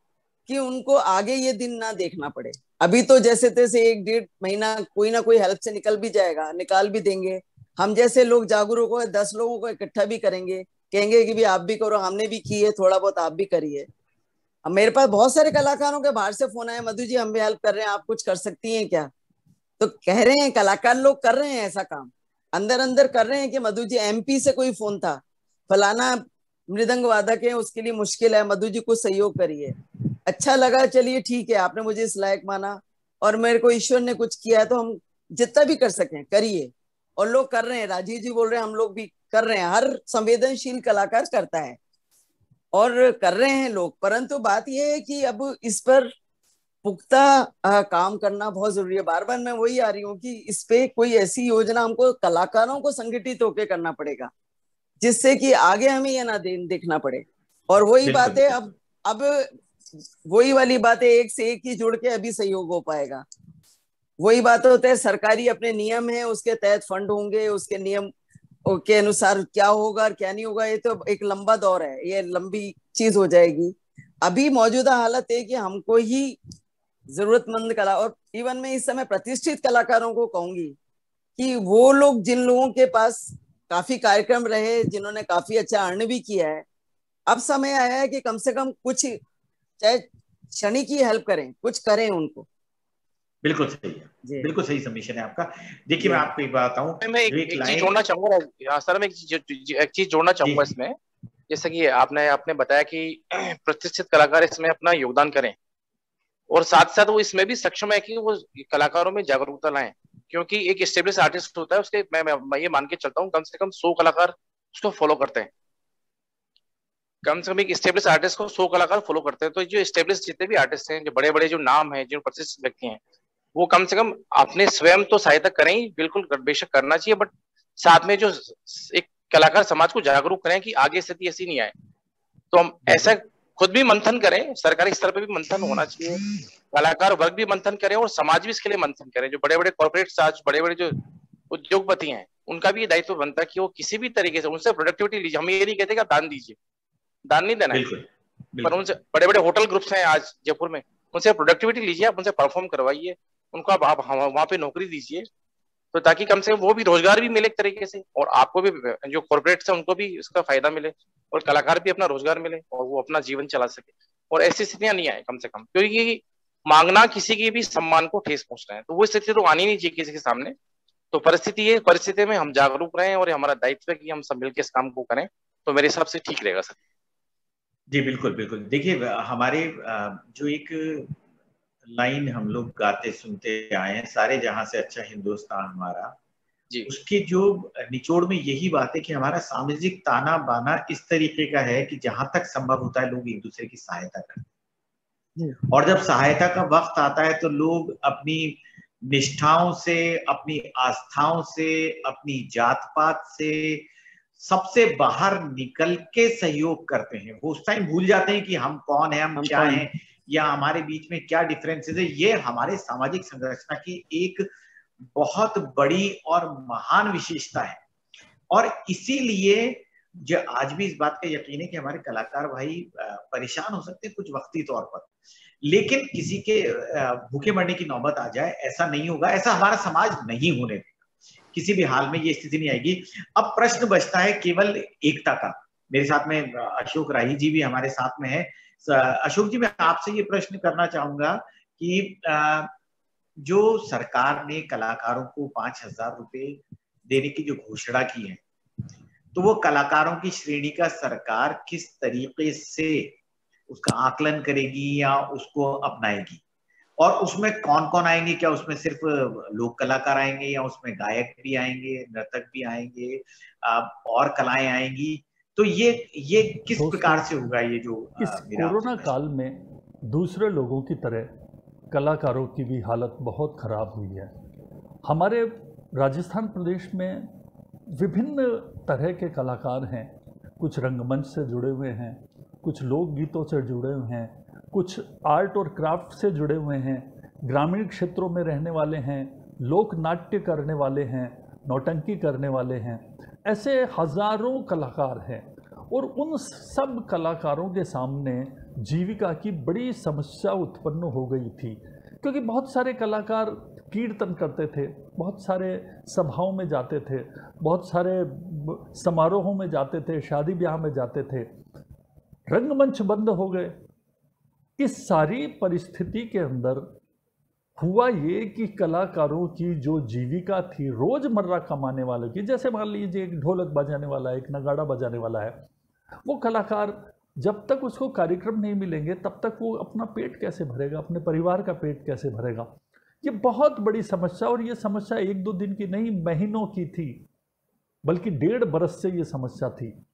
कि उनको आगे ये दिन ना देखना पड़े। अभी तो जैसे तैसे एक डेढ़ महीना कोई ना कोई हेल्प से निकल भी जाएगा, निकाल भी देंगे। हम जैसे लोग जागरूक हो, दस लोगों को इकट्ठा भी करेंगे। कहेंगे कि भी आप भी करो, हमने भी की है, थोड़ा बहुत आप भी करिए। अब मेरे पास बहुत सारे कलाकारों के बाहर से फ़ोन आए, मधु जी, हम भी हेल्प कर रहे हैं, आप कुछ कर सकती हैं क्या? तो कह रहे हैं, कलाकार लोग कर रहे हैं ऐसा काम। अंदर अंदर कर रहे हैं कि मधु जी एमपी से कोई फ़ोन था। फलाना मृदंग वादक है उसके लिए मुश्किल है, मधु जी कुछ सहयोग करिए। अच्छा लगा, चलिए ठीक है, आपने मुझे इस लायक माना। और मेरे को ईश्वर ने कुछ किया है तो हम जितना भी कर सकें, करिए। और लोग कर रहे हैं, राजीव जी बोल रहे हैं, हम लोग भी कर रहे हैं। हर संवेदनशील कलाकार करता है। और कर रहे हैं लोग, परंतु बात यह है कि अब इस पर पुख्ता काम करना बहुत ज़रूरी है। बार बार मैं वही आ रही हूँ कि इस पे कोई ऐसी योजना हमको कलाकारों को संगठित होकर करना पड़ेगा जिससे कि आगे हमें ये ना देखना पड़े। और वही बात है अब अब वही वाली बात है एक से एक ही जुड़ के अभी सहयोग हो पाएगा। वही बात होता है सरकारी अपने नियम है उसके तहत फंड होंगे उसके नियम के अनुसार क्या होगा और क्या नहीं होगा ये तो एक लंबा दौर है ये लंबी चीज़ हो जाएगी। अभी मौजूदा हालत है कि हमको ही जरूरतमंद कला और इवन मैं इस समय प्रतिष्ठित कलाकारों को कहूँगी कि वो लोग जिन लोगों के पास काफ़ी कार्यक्रम रहे जिन्होंने काफ़ी अच्छा अर्न भी किया है अब समय आया है कि कम से कम कुछ चाहे क्षणिक की हेल्प करें कुछ करें उनको। बिल्कुल सही है। बिल्कुल सही सबमिशन है आपका। देखिए मैं आपको एक बात बताऊँ मैं एक, एक, एक चीज़ जोड़ना चाहूँगा सर मैं एक चीज़ जोड़ना चाहूँगा इसमें। जैसे कि आपने आपने बताया कि प्रतिष्ठित कलाकार इसमें अपना योगदान करें। और साथ साथ वो इसमें भी सक्षम है कि वो कलाकारों में जागरूकता लाएँ क्योंकि एक स्टेब्लिश आर्टिस्ट होता है उसके मैं, मैं, मैं ये मान के चलता हूँ कम से कम सौ कलाकार उसको फॉलो करते हैं। कम से कम एक स्टेब्लिश आर्टिस्ट को सौ कलाकार फॉलो करते हैं तो जो स्टेब्लिश जितने भी आर्टिस्ट हैं जो बड़े बड़े जो नाम है जो प्रसिद्ध व्यक्ति हैं वो कम से कम अपने स्वयं तो सहायता करें ही बिल्कुल बेशक करना चाहिए बट साथ में जो एक कलाकार समाज को जागरूक करें कि आगे स्थिति ऐसी नहीं आए। तो हम ऐसा खुद भी मंथन करें सरकारी स्तर पर भी मंथन होना चाहिए। कलाकार वर्ग भी मंथन करें और समाज भी इसके लिए मंथन करें। जो बड़े बड़े कॉर्पोरेट आज बड़े बड़े जो उद्योगपति हैं उनका भी दायित्व बनता है कि वो किसी भी तरीके से उनसे प्रोडक्टिविटी लीजिए। हम ये नहीं कहते कि आप दान दीजिए। दान नहीं देना है। पर उनसे बड़े बड़े होटल ग्रुप्स हैं आज जयपुर में उनसे प्रोडक्टिविटी लीजिए आप उनसे परफॉर्म करवाइए। उनको आप, आप वहाँ पे नौकरी दीजिए। तो ताकि कम से कम वो भी रोज़गार भी मिले एक तरीके से और आपको भी, जो कॉर्पोरेट है, उनको भी इसका फ़ायदा मिले और कलाकार भी अपना रोज़गार मिले और वो अपना जीवन चला सके। और ऐसी स्थितियाँ नहीं आए कम से कम, क्योंकि मांगना किसी के भी सम्मान को ठेस पहुँचना है। तो वो स्थिति तो आनी नहीं चाहिए किसी के सामने। तो परिस्थिति ये, परिस्थिति में हम जागरूक रहे और हमारा दायित्व है कि हम सब मिलकर इस काम को करें तो मेरे हिसाब से ठीक रहेगा सर। जी, बिल्कुल बिल्कुल। देखिए, हमारे जो एक लाइन हम लोग गाते सुनते आए हैं। सारे जहाँ से अच्छा हिंदुस्तान हमारा। जी। उसके जो निचोड़ में यही बात है कि हमारा सामाजिक ताना बाना इस तरीके का है कि जहाँ तक संभव होता है लोग एक दूसरे की सहायता करते और जब सहायता का वक्त आता है तो लोग अपनी निष्ठाओं से अपनी आस्थाओं से अपनी जात पात से सबसे बाहर निकल के सहयोग करते हैं। वो उस टाइम भूल जाते हैं कि हम कौन है हम, हम क्या हैं। या हमारे बीच में क्या डिफरेंसेस है, ये हमारे सामाजिक संरचना की एक बहुत बड़ी और महान विशेषता है। और इसीलिए जो आज भी इस बात का यकीन है कि हमारे कलाकार भाई परेशान हो सकते हैं कुछ वक्ती तौर पर। लेकिन किसी के भूखे मरने की नौबत आ जाए, ऐसा नहीं होगा, ऐसा हमारा समाज नहीं होने देगा। किसी भी हाल में ये स्थिति नहीं आएगी। अब प्रश्न बचता है केवल एकता का। मेरे साथ में अशोक राही जी भी हमारे साथ में है। अशोक जी, मैं आपसे ये प्रश्न करना चाहूँगा कि जो सरकार ने कलाकारों को पाँच हज़ार रुपए देने की जो घोषणा की है तो वो कलाकारों की श्रेणी का सरकार किस तरीके से उसका आकलन करेगी या उसको अपनाएगी? और उसमें कौन कौन आएँगे? क्या उसमें सिर्फ़ लोक कलाकार आएँगे या उसमें गायक भी आएँगे, नर्तक भी आएँगे और कलाएँ आएँगी? तो ये ये किस प्रकार से होगा ये जो इस कोरोना काल में दूसरे लोगों की तरह कलाकारों की भी हालत बहुत ख़राब हुई है। हमारे राजस्थान प्रदेश में विभिन्न तरह के कलाकार हैं। कुछ रंगमंच से जुड़े हुए हैं कुछ लोक गीतों से जुड़े हुए हैं कुछ आर्ट और क्राफ्ट से जुड़े हुए हैं ग्रामीण क्षेत्रों में रहने वाले हैं लोक नाट्य करने वाले हैं नौटंकी करने वाले हैं। ऐसे हज़ारों कलाकार हैं और उन सब कलाकारों के सामने जीविका की बड़ी समस्या उत्पन्न हो गई थी। क्योंकि बहुत सारे कलाकार कीर्तन करते थे, बहुत सारे सभाओं में जाते थे, बहुत सारे समारोहों में जाते थे, शादी ब्याह में जाते थे। रंगमंच बंद हो गए। इस सारी परिस्थिति के अंदर हुआ ये कि कलाकारों की जो जीविका थी, रोज़मर्रा कमाने वालों की, जैसे मान लीजिए एक ढोलक बजाने वाला है एक नगाड़ा बजाने वाला है, वो कलाकार जब तक उसको कार्यक्रम नहीं मिलेंगे, तब तक वो अपना पेट कैसे भरेगा, अपने परिवार का पेट कैसे भरेगा? ये बहुत बड़ी समस्या, और ये समस्या एक दो दिन की नहीं, महीनों की थी, बल्कि डेढ़ बरस से ये समस्या थी।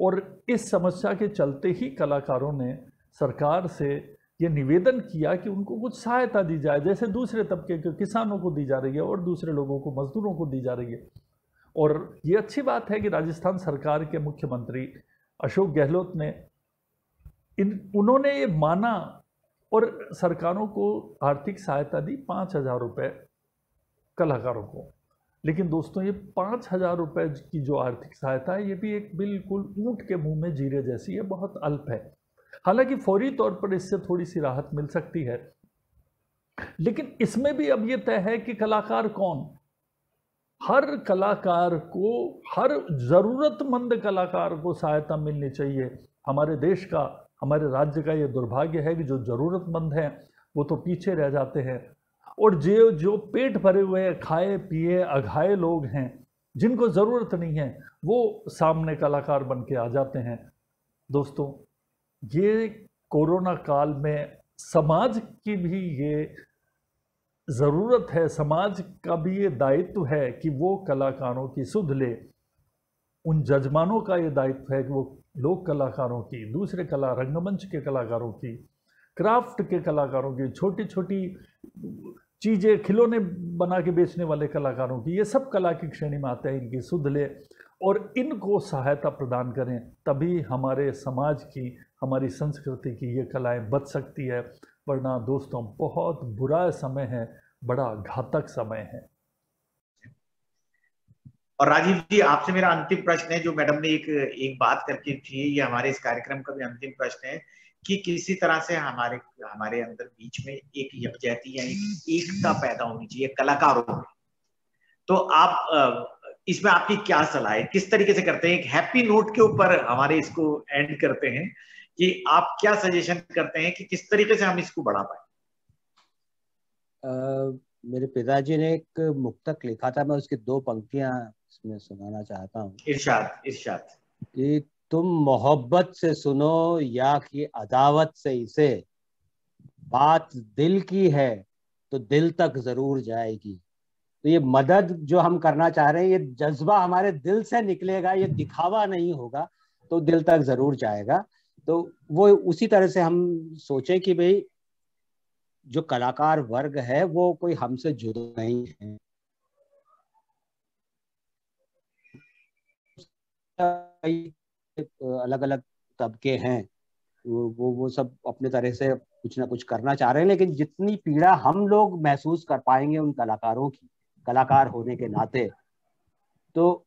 और इस समस्या के चलते ही कलाकारों ने सरकार से ये निवेदन किया कि उनको कुछ सहायता दी जाए, जैसे दूसरे तबके के किसानों को दी जा रही है और दूसरे लोगों को, मजदूरों को दी जा रही है। और ये अच्छी बात है कि राजस्थान सरकार के मुख्यमंत्री अशोक गहलोत ने इन, उन्होंने ये माना और सरकारों को आर्थिक सहायता दी पाँच हज़ार रुपये कलाकारों को। लेकिन दोस्तों, ये पाँच हज़ार रुपये की जो आर्थिक सहायता है, ये भी एक बिल्कुल ऊँट के मुँह में जीरे जैसी है, बहुत अल्प है। हालाँकि फौरी तौर पर इससे थोड़ी सी राहत मिल सकती है। लेकिन इसमें भी अब यह तय है कि कलाकार कौन? हर कलाकार को, हर ज़रूरतमंद कलाकार को सहायता मिलनी चाहिए। हमारे देश का, हमारे राज्य का ये दुर्भाग्य है कि जो ज़रूरतमंद हैं, वो तो पीछे रह जाते हैं। और जो जो पेट भरे हुए, खाए, पिए, अघाए लोग हैं, जिनको ज़रूरत नहीं है, वो सामने कलाकार बन के आ जाते हैं। दोस्तों ये कोरोना काल में समाज की भी ये ज़रूरत है, समाज का भी ये दायित्व है कि वो कलाकारों की सुध ले। उन जजमानों का ये दायित्व है कि वो लोक कलाकारों की, दूसरे कला, रंगमंच के कलाकारों की, क्राफ्ट के कलाकारों की छोटी छोटी चीज़ें खिलौने बना के बेचने वाले कलाकारों की, ये सब कला की श्रेणी में आते हैं, इनकी सुध ले। और इनको सहायता प्रदान करें, तभी हमारे समाज की, हमारी संस्कृति की ये कलाएँ बच सकती है। वरना दोस्तों, बहुत बुरा समय है, बड़ा घातक समय है। और राजीव जी, आपसे मेरा अंतिम प्रश्न है, जो मैडम ने एक एक बात करके थी ये हमारे इस कार्यक्रम का भी अंतिम प्रश्न है, कि किसी तरह से हमारे हमारे अंदर बीच में एक यकजहती एकता पैदा होनी चाहिए, कलाकारों में। तो आप इसमें आपकी क्या सलाह है? किस तरीके से करते हैं? एक हैप्पी नोट के ऊपर हमारे इसको एंड करते हैं कि आप क्या सजेशन करते हैं कि किस तरीके से हम इसको बढ़ा पाए? मेरे पिताजी ने एक मुक्तक लिखा था मैं उसकी दो पंक्तियाँ इसमें सुनाना चाहता हूँ। इरशाद इरशाद। कि तुम मोहब्बत से सुनो या कि अदावत से इसे। बात दिल की है तो दिल तक ज़रूर जाएगी। तो ये मदद जो हम करना चाह रहे हैं, ये जज्बा हमारे दिल से निकलेगा, ये दिखावा नहीं होगा तो दिल तक ज़रूर जाएगा। तो वो उसी तरह से हम सोचे कि भाई, जो कलाकार वर्ग है, वो कोई हमसे जुड़ा नहीं है। अलग अलग तबके हैं वो वो सब अपने तरह से कुछ ना कुछ करना चाह रहे हैं, लेकिन जितनी पीड़ा हम लोग महसूस कर पाएँगे उन कलाकारों की कलाकार होने के नाते तो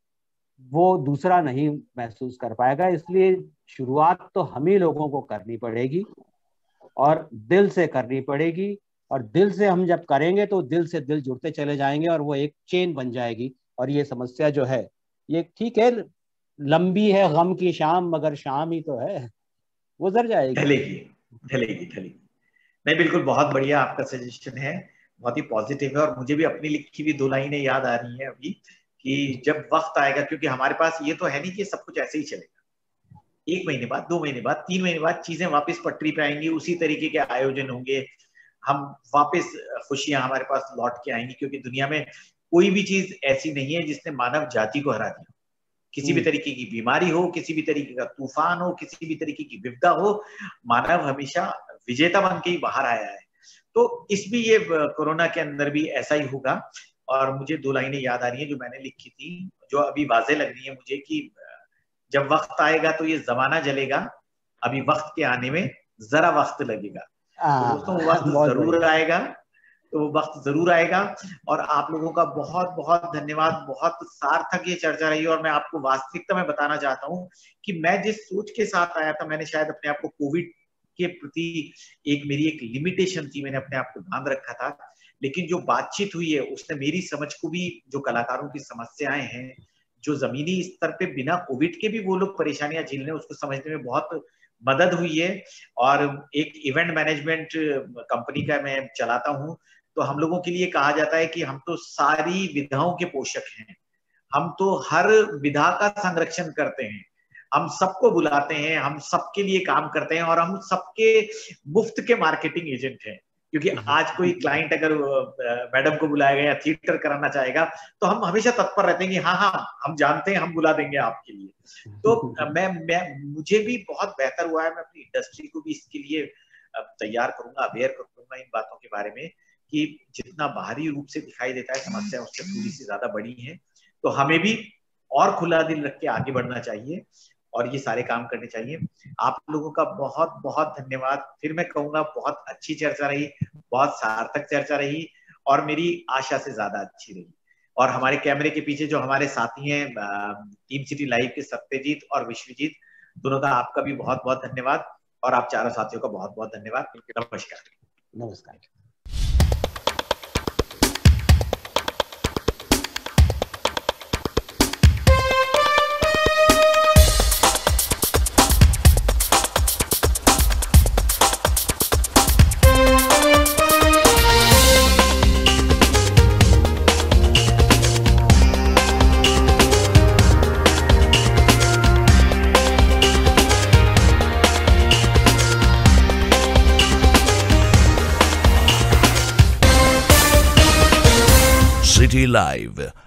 वो दूसरा नहीं महसूस कर पाएगा। इसलिए शुरुआत तो हम ही लोगों को करनी पड़ेगी और दिल से करनी पड़ेगी और दिल से हम जब करेंगे तो दिल से दिल जुड़ते चले जाएँगे और वो एक चेन बन जाएगी और ये समस्या जो है, ये ठीक है, लंबी है, गम की शाम, मगर शाम ही तो है गुजर जाएगी। ढलेगी ढलेगी नहीं, बिल्कुल, बहुत बढ़िया आपका सजेशन है। बहुत ही पॉजिटिव है और मुझे भी अपनी लिखी हुई दो लाइनें याद आ रही हैं अभी कि जब वक्त आएगा क्योंकि हमारे पास ये तो है नहीं कि सब कुछ ऐसे ही चलेगा। एक महीने बाद दो महीने बाद तीन महीने बाद चीज़ें वापस पटरी पे आएँगी उसी तरीके के आयोजन होंगे। हम वापस खुशियाँ हमारे पास लौट के आएँगी क्योंकि दुनिया में कोई भी चीज़ ऐसी नहीं है जिसने मानव जाति को हरा दिया। किसी भी हम्म। तरीके की बीमारी हो किसी भी तरीके का तूफ़ान हो किसी भी तरीके की विपदा हो मानव हमेशा विजेता बन के ही बाहर आया है। तो इस भी ये कोरोना के अंदर भी ऐसा ही होगा। और मुझे दो लाइनें याद आ रही है जो मैंने लिखी थी जो अभी वाजे लग रही है मुझे कि जब वक्त आएगा तो ये जमाना जलेगा अभी वक्त के आने में जरा वक्त लगेगा। तो दोस्तों वक्त ज़रूर आएगा तो वो वक्त ज़रूर आएगा। और आप लोगों का बहुत बहुत धन्यवाद बहुत सार्थक ये चर्चा रही और मैं आपको वास्तविकता में बताना चाहता हूँ कि मैं जिस सोच के साथ आया था मैंने शायद अपने आप को कोविड के प्रति एक मेरी एक लिमिटेशन थी, मैंने अपने आप को बाँध रखा था। लेकिन जो बातचीत हुई है, उसने मेरी समझ को भी, जो कलाकारों की समस्याएँ हैं, जो जमीनी स्तर पे बिना कोविड के भी वो लोग परेशानियाँ झेल रहे हैं, उसको समझने में बहुत मदद हुई है। और एक इवेंट मैनेजमेंट कंपनी का मैं चलाता हूँ तो हम लोगों के लिए कहा जाता है कि हम तो सारी विधाओं के पोषक हैं। हम तो हर विधा का संरक्षण करते हैं। हम सबको बुलाते हैं हम सबके लिए काम करते हैं और हम सबके मुफ़्त के मार्केटिंग एजेंट हैं। क्योंकि हम्म। आज कोई क्लाइंट अगर मैडम को बुलाएगा या थिएटर कराना चाहेगा तो हम हमेशा तत्पर रहते हैं कि हाँ हाँ हम जानते हैं हम बुला देंगे आपके लिए। तो मैं मैं मुझे भी बहुत बेहतर हुआ है मैं अपनी इंडस्ट्री को भी इसके लिए तैयार करूँगा अवेयर करूँगा इन बातों के बारे में कि जितना बाहरी रूप से दिखाई देता है समस्या उससे थोड़ी सी ज़्यादा बड़ी है। तो हमें भी और खुला दिल रख के आगे बढ़ना चाहिए। और ये सारे काम करने चाहिए। आप लोगों का बहुत बहुत धन्यवाद। फिर मैं कहूँगा बहुत अच्छी चर्चा रही बहुत सार्थक चर्चा रही और मेरी आशा से ज़्यादा अच्छी रही। और हमारे कैमरे के पीछे जो हमारे साथी हैं टीम सिटी लाइव के सत्यजीत और विश्वजीत दोनों का आपका भी बहुत बहुत धन्यवाद और आप चारों साथियों का बहुत बहुत धन्यवाद। नमस्कार। नमस्कार।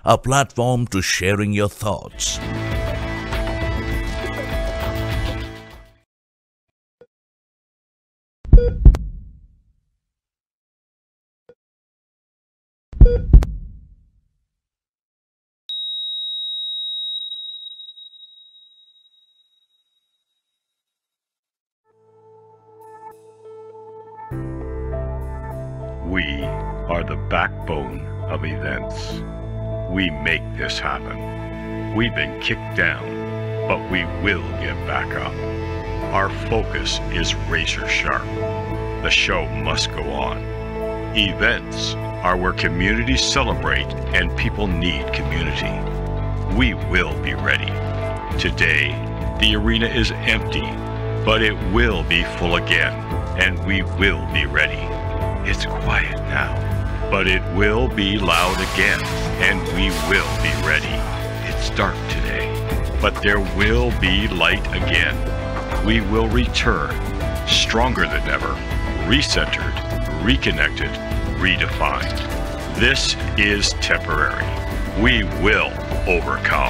A platform to sharing your thoughts. This happen. We've been kicked down, but we will get back up. Our focus is razor sharp. The show must go on. Events are where communities celebrate and people need community. We will be ready. Today, the arena is empty, but it will be full again, and we will be ready. It's quiet now but it will be loud again, and we will be ready. It's dark today, but there will be light again. We will return, stronger than ever, recentered, reconnected, redefined. This is temporary. We will overcome.